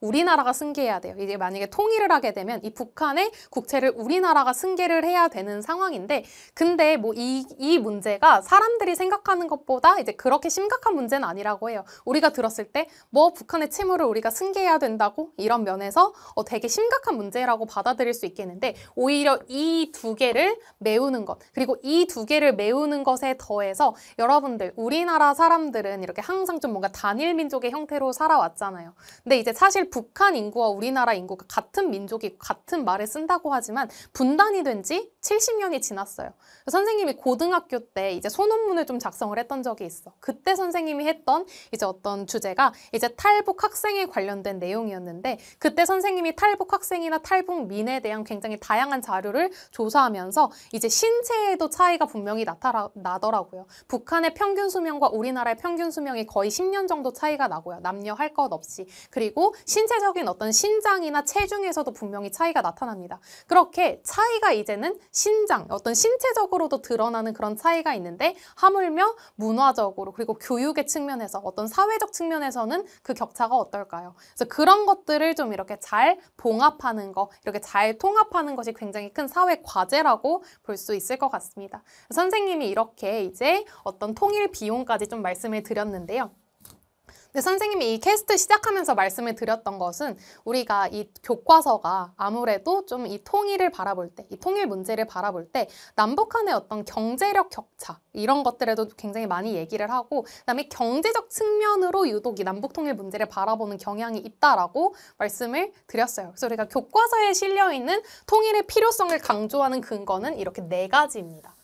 우리나라가 승계해야 돼요. 이제 만약에 통일을 하게 되면 이 북한의 국채를 우리나라가 승계를 해야 되는 상황인데 근데 뭐 이 이 문제가 사람들이 생각하는 것보다 이제 그렇게 심각한 문제는 아니라고 해요. 우리가 들었을 때 뭐 북한의 채무를 우리가 승계해야 된다고 이런 면에서 어, 되게 심각한 문제라고 받아들일 수 있겠는데 오히려 이 두 개를 메우는 것 그리고 이 두 개를 메우는 것에 더해서 여러분들 우리나라 사람들은 이렇게 항상 좀 뭔가 단일 민족의 형태로 살아왔잖아요. 근데 이제 사실 북한 인구와 우리나라 인구가 같은 민족이 같은 말을 쓴다고 하지만 분단이 된 지 70년이 지났어요. 선생님이 고등학교 때 이제 소논문을 좀 작성을 했던 적이 있어. 그때 선생님이 했던 이제 어떤 주제가 이제 탈북 학생에 관련된 내용이었는데 그때 선생님이 탈북 학생이나 탈북민에 대한 굉장히 다양한 자료를 조사하면서 이제 신체에도 차이가 분명히 나타나더라고요. 북한의 평균 수명과 우리나라의 평균 수명이 거의 10년 정도 차이가 나고요. 남녀 할 것 없이. 그리고 신 신체적인 어떤 신장이나 체중에서도 분명히 차이가 나타납니다. 그렇게 차이가 이제는 신장, 어떤 신체적으로도 드러나는 그런 차이가 있는데 하물며 문화적으로 그리고 교육의 측면에서 어떤 사회적 측면에서는 그 격차가 어떨까요? 그래서 그런 것들을 좀 이렇게 잘 봉합하는 거, 이렇게 잘 통합하는 것이 굉장히 큰 사회 과제라고 볼 수 있을 것 같습니다. 선생님이 이렇게 이제 어떤 통일 비용까지 좀 말씀을 드렸는데요. 근데 선생님이 이 캐스트 시작하면서 말씀을 드렸던 것은 우리가 이 교과서가 아무래도 좀 이 통일을 바라볼 때, 이 통일 문제를 바라볼 때 남북한의 어떤 경제력 격차 이런 것들에도 굉장히 많이 얘기를 하고 그다음에 경제적 측면으로 유독 이 남북 통일 문제를 바라보는 경향이 있다라고 말씀을 드렸어요. 그래서 우리가 교과서에 실려 있는 통일의 필요성을 강조하는 근거는 이렇게 네 가지입니다.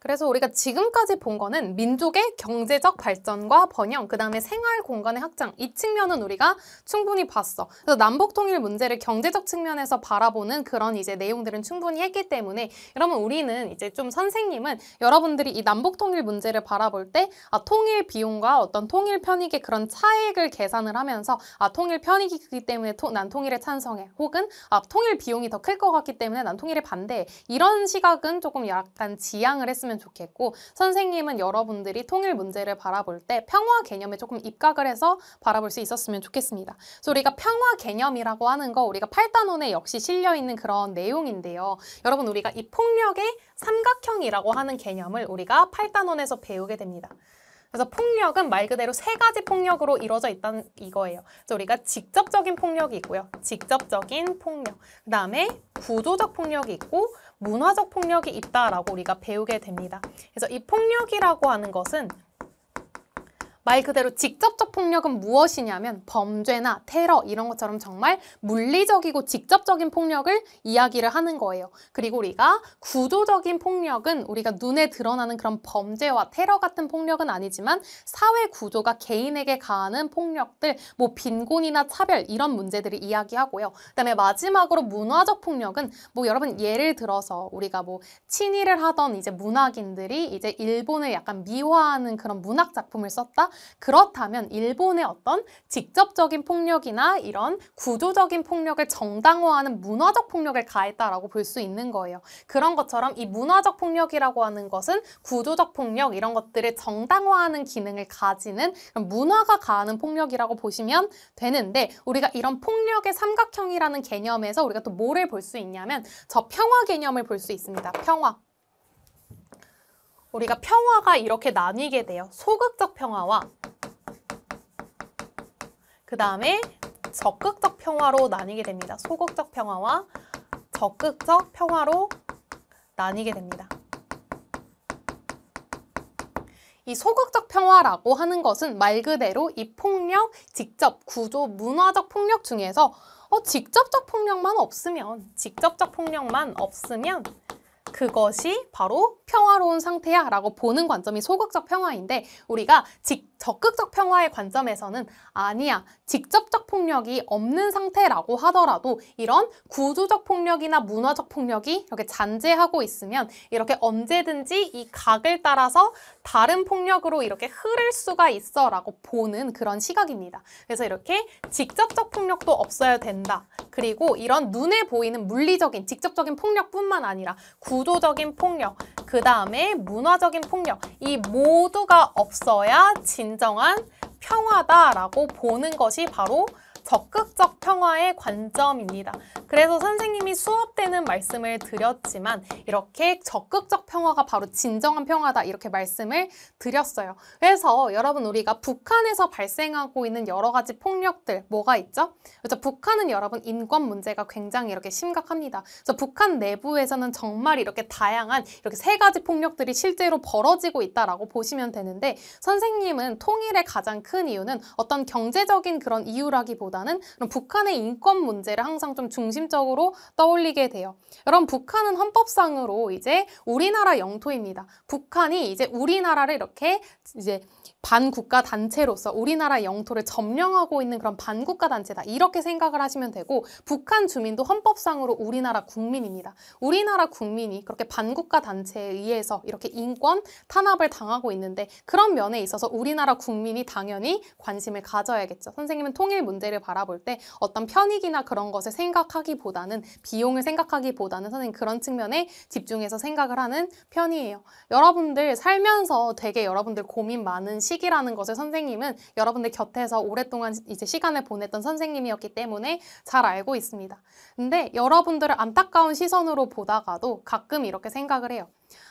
그래서 우리가 지금까지 본 거는 민족의 경제적 발전과 번영, 그 다음에 생활 공간의 확장 이 측면은 우리가 충분히 봤어. 그래서 남북 통일 문제를 경제적 측면에서 바라보는 그런 이제 내용들은 충분히 했기 때문에 여러분 우리는 이제 좀 선생님은 여러분들이 이 남북 통일 문제를 바라볼 때 아, 통일 비용과 어떤 통일 편익의 그런 차액을 계산을 하면서 아, 통일 편익이기 때문에 토, 난 통일에 찬성해. 혹은 아, 통일 비용이 더 클 것 같기 때문에 난 통일에 반대해. 이런 시각은 조금 약간 지양을 했으 면 있었으면 좋겠고 선생님은 여러분들이 통일 문제를 바라볼 때 평화 개념에 조금 입각을 해서 바라볼 수 있었으면 좋겠습니다. 그래서 우리가 평화 개념이라고 하는 거 우리가 8단원에 역시 실려 있는 그런 내용인데요. 여러분 우리가 이 폭력의 삼각형이라고 하는 개념을 우리가 8단원에서 배우게 됩니다. 그래서 폭력은 말 그대로 세 가지 폭력으로 이루어져 있다는 이거예요. 그래서 우리가 직접적인 폭력이 있고요. 직접적인 폭력. 그 다음에 구조적 폭력이 있고 문화적 폭력이 있다라고 우리가 배우게 됩니다. 그래서 이 폭력이라고 하는 것은 말 그대로 직접적 폭력은 무엇이냐면 범죄나 테러 이런 것처럼 정말 물리적이고 직접적인 폭력을 이야기를 하는 거예요. 그리고 우리가 구조적인 폭력은 우리가 눈에 드러나는 그런 범죄와 테러 같은 폭력은 아니지만 사회 구조가 개인에게 가하는 폭력들, 뭐 빈곤이나 차별 이런 문제들을 이야기하고요. 그다음에 마지막으로 문화적 폭력은 뭐 여러분 예를 들어서 우리가 뭐 친일을 하던 이제 문학인들이 이제 일본을 약간 미화하는 그런 문학 작품을 썼다. 그렇다면 일본의 어떤 직접적인 폭력이나 이런 구조적인 폭력을 정당화하는 문화적 폭력을 가했다라고 볼 수 있는 거예요. 그런 것처럼 이 문화적 폭력이라고 하는 것은 구조적 폭력 이런 것들을 정당화하는 기능을 가지는 문화가 가하는 폭력이라고 보시면 되는데 우리가 이런 폭력의 삼각형이라는 개념에서 우리가 또 뭐를 볼 수 있냐면 저 평화 개념을 볼 수 있습니다. 평화. 우리가 평화가 이렇게 나뉘게 돼요. 소극적 평화와 그 다음에 적극적 평화로 나뉘게 됩니다. 소극적 평화와 적극적 평화로 나뉘게 됩니다. 이 소극적 평화라고 하는 것은 말 그대로 이 폭력, 직접, 구조, 문화적 폭력 중에서 어, 직접적 폭력만 없으면, 직접적 폭력만 없으면 그것이 바로 평화로운 상태야 라고 보는 관점이 소극적 평화인데 우리가 직, 적극적 평화의 관점에서는 아니야 직접적 폭력이 없는 상태라고 하더라도 이런 구조적 폭력이나 문화적 폭력이 이렇게 잔재하고 있으면 이렇게 언제든지 이 각을 따라서 다른 폭력으로 이렇게 흐를 수가 있어 라고 보는 그런 시각입니다. 그래서 이렇게 직접적 폭력도 없어야 된다. 그리고 이런 눈에 보이는 물리적인 직접적인 폭력뿐만 아니라 구조적인 폭력, 그 다음에 문화적인 폭력. 이 모두가 없어야 진정한 평화다라고 보는 것이 바로 적극적 평화의 관점입니다. 그래서 선생님이 수업 때는 말씀을 드렸지만 이렇게 적극적 평화가 바로 진정한 평화다 이렇게 말씀을 드렸어요. 그래서 여러분 우리가 북한에서 발생하고 있는 여러 가지 폭력들 뭐가 있죠? 그래서 북한은 여러분 인권 문제가 굉장히 이렇게 심각합니다. 그래서 북한 내부에서는 정말 이렇게 다양한 이렇게 세 가지 폭력들이 실제로 벌어지고 있다라고 보시면 되는데 선생님은 통일의 가장 큰 이유는 어떤 경제적인 그런 이유라기보다 보다는 북한의 인권 문제를 항상 좀 중심적으로 떠올리게 돼요. 여러분 북한은 헌법상으로 이제 우리나라 영토입니다. 북한이 이제 우리나라를 이렇게 이제 반국가 단체로서 우리나라 영토를 점령하고 있는 그런 반국가 단체다. 이렇게 생각을 하시면 되고 북한 주민도 헌법상으로 우리나라 국민입니다. 우리나라 국민이 그렇게 반국가 단체에 의해서 이렇게 인권 탄압을 당하고 있는데 그런 면에 있어서 우리나라 국민이 당연히 관심을 가져야겠죠. 선생님은 통일 문제를 바라볼 때 어떤 편익이나 그런 것을 생각하기보다는 비용을 생각하기보다는 선생님 그런 측면에 집중해서 생각을 하는 편이에요. 여러분들 살면서 되게 여러분들 고민 많은 시기라는 것을 선생님은 여러분들 곁에서 오랫동안 이제 시간을 보냈던 선생님이었기 때문에 잘 알고 있습니다. 근데 여러분들을 안타까운 시선으로 보다가도 가끔 이렇게 생각을 해요.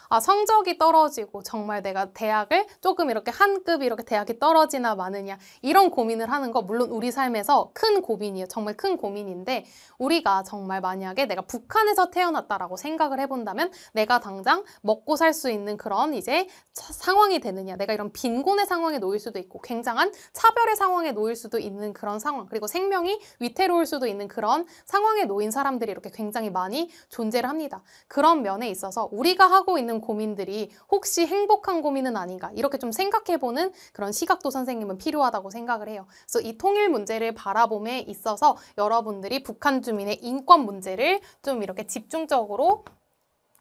아, 성적이 떨어지고 정말 내가 대학을 조금 이렇게 한 급 이렇게 대학이 떨어지나 마느냐 이런 고민을 하는 거 물론 우리 삶에서 큰 고민이에요. 정말 큰 고민인데 우리가 정말 만약에 내가 북한에서 태어났다라고 생각을 해본다면 내가 당장 먹고 살 수 있는 그런 이제 상황이 되느냐 내가 이런 빈곤의 상황에 놓일 수도 있고 굉장한 차별의 상황에 놓일 수도 있는 그런 상황 그리고 생명이 위태로울 수도 있는 그런 상황에 놓인 사람들이 이렇게 굉장히 많이 존재를 합니다. 그런 면에 있어서 우리가 하고 있는 고민들이 혹시 행복한 고민은 아닌가 이렇게 좀 생각해보는 그런 시각도 선생님은 필요하다고 생각을 해요. 그래서 이 통일 문제를 바라봄에 있어서 여러분들이 북한 주민의 인권 문제를 좀 이렇게 집중적으로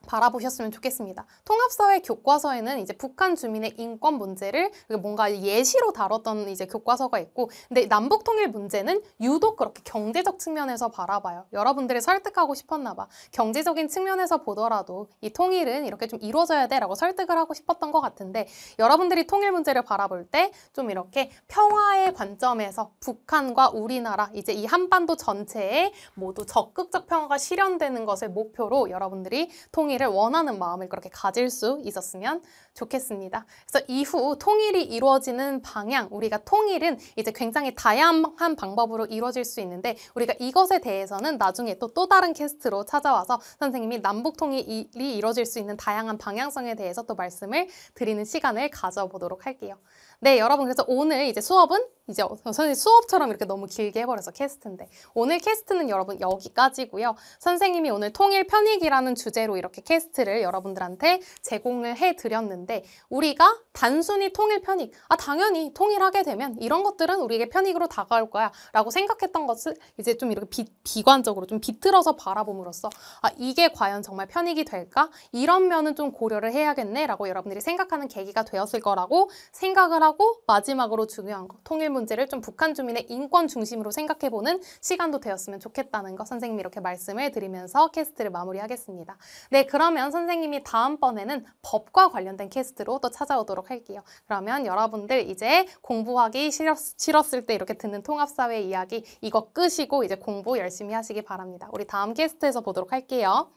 바라보셨으면 좋겠습니다. 통합사회 교과서에는 이제 북한 주민의 인권 문제를 뭔가 예시로 다뤘던 이제 교과서가 있고, 근데 남북 통일 문제는 유독 그렇게 경제적 측면에서 바라봐요. 여러분들이 설득하고 싶었나 봐. 경제적인 측면에서 보더라도 이 통일은 이렇게 좀 이루어져야 돼라고 설득을 하고 싶었던 것 같은데, 여러분들이 통일 문제를 바라볼 때 좀 이렇게 평화의 관점에서 북한과 우리나라 이제 이 한반도 전체에 모두 적극적 평화가 실현되는 것을 목표로 여러분들이 통일을 원하는 마음을 그렇게 가질 수 있었으면 좋겠습니다. 그래서 이후 통일이 이루어지는 방향, 우리가 통일은 이제 굉장히 다양한 방법으로 이루어질 수 있는데 우리가 이것에 대해서는 나중에 또 또 다른 캐스트로 찾아와서 선생님이 남북 통일이 이루어질 수 있는 다양한 방향성에 대해서 또 말씀을 드리는 시간을 가져보도록 할게요. 네, 여러분 그래서 오늘 이제 수업은 이제 선생님 수업처럼 이렇게 너무 길게 해버려서 캐스트인데 오늘 캐스트는 여러분 여기까지고요. 선생님이 오늘 통일 편익이라는 주제로 이렇게 캐스트를 여러분들한테 제공을 해드렸는데 우리가 단순히 통일 편익, 아 당연히 통일하게 되면 이런 것들은 우리에게 편익으로 다가올 거야 라고 생각했던 것을 이제 좀 이렇게 비, 비관적으로 좀 비틀어서 바라봄으로써 아 이게 과연 정말 편익이 될까? 이런 면은 좀 고려를 해야겠네 라고 여러분들이 생각하는 계기가 되었을 거라고 생각을 하고 마지막으로 중요한 거 통일 문제를 좀 북한 주민의 인권 중심으로 생각해보는 시간도 되었으면 좋겠다는 거 선생님이 이렇게 말씀을 드리면서 캐스트를 마무리하겠습니다. 네, 그러면 선생님이 다음번에는 법과 관련된 캐스트로 또 찾아오도록 할게요. 그러면 여러분들 이제 공부하기 싫었, 싫었을 때 이렇게 듣는 통합사회 이야기 이거 끄시고 이제 공부 열심히 하시기 바랍니다. 우리 다음 캐스트에서 보도록 할게요.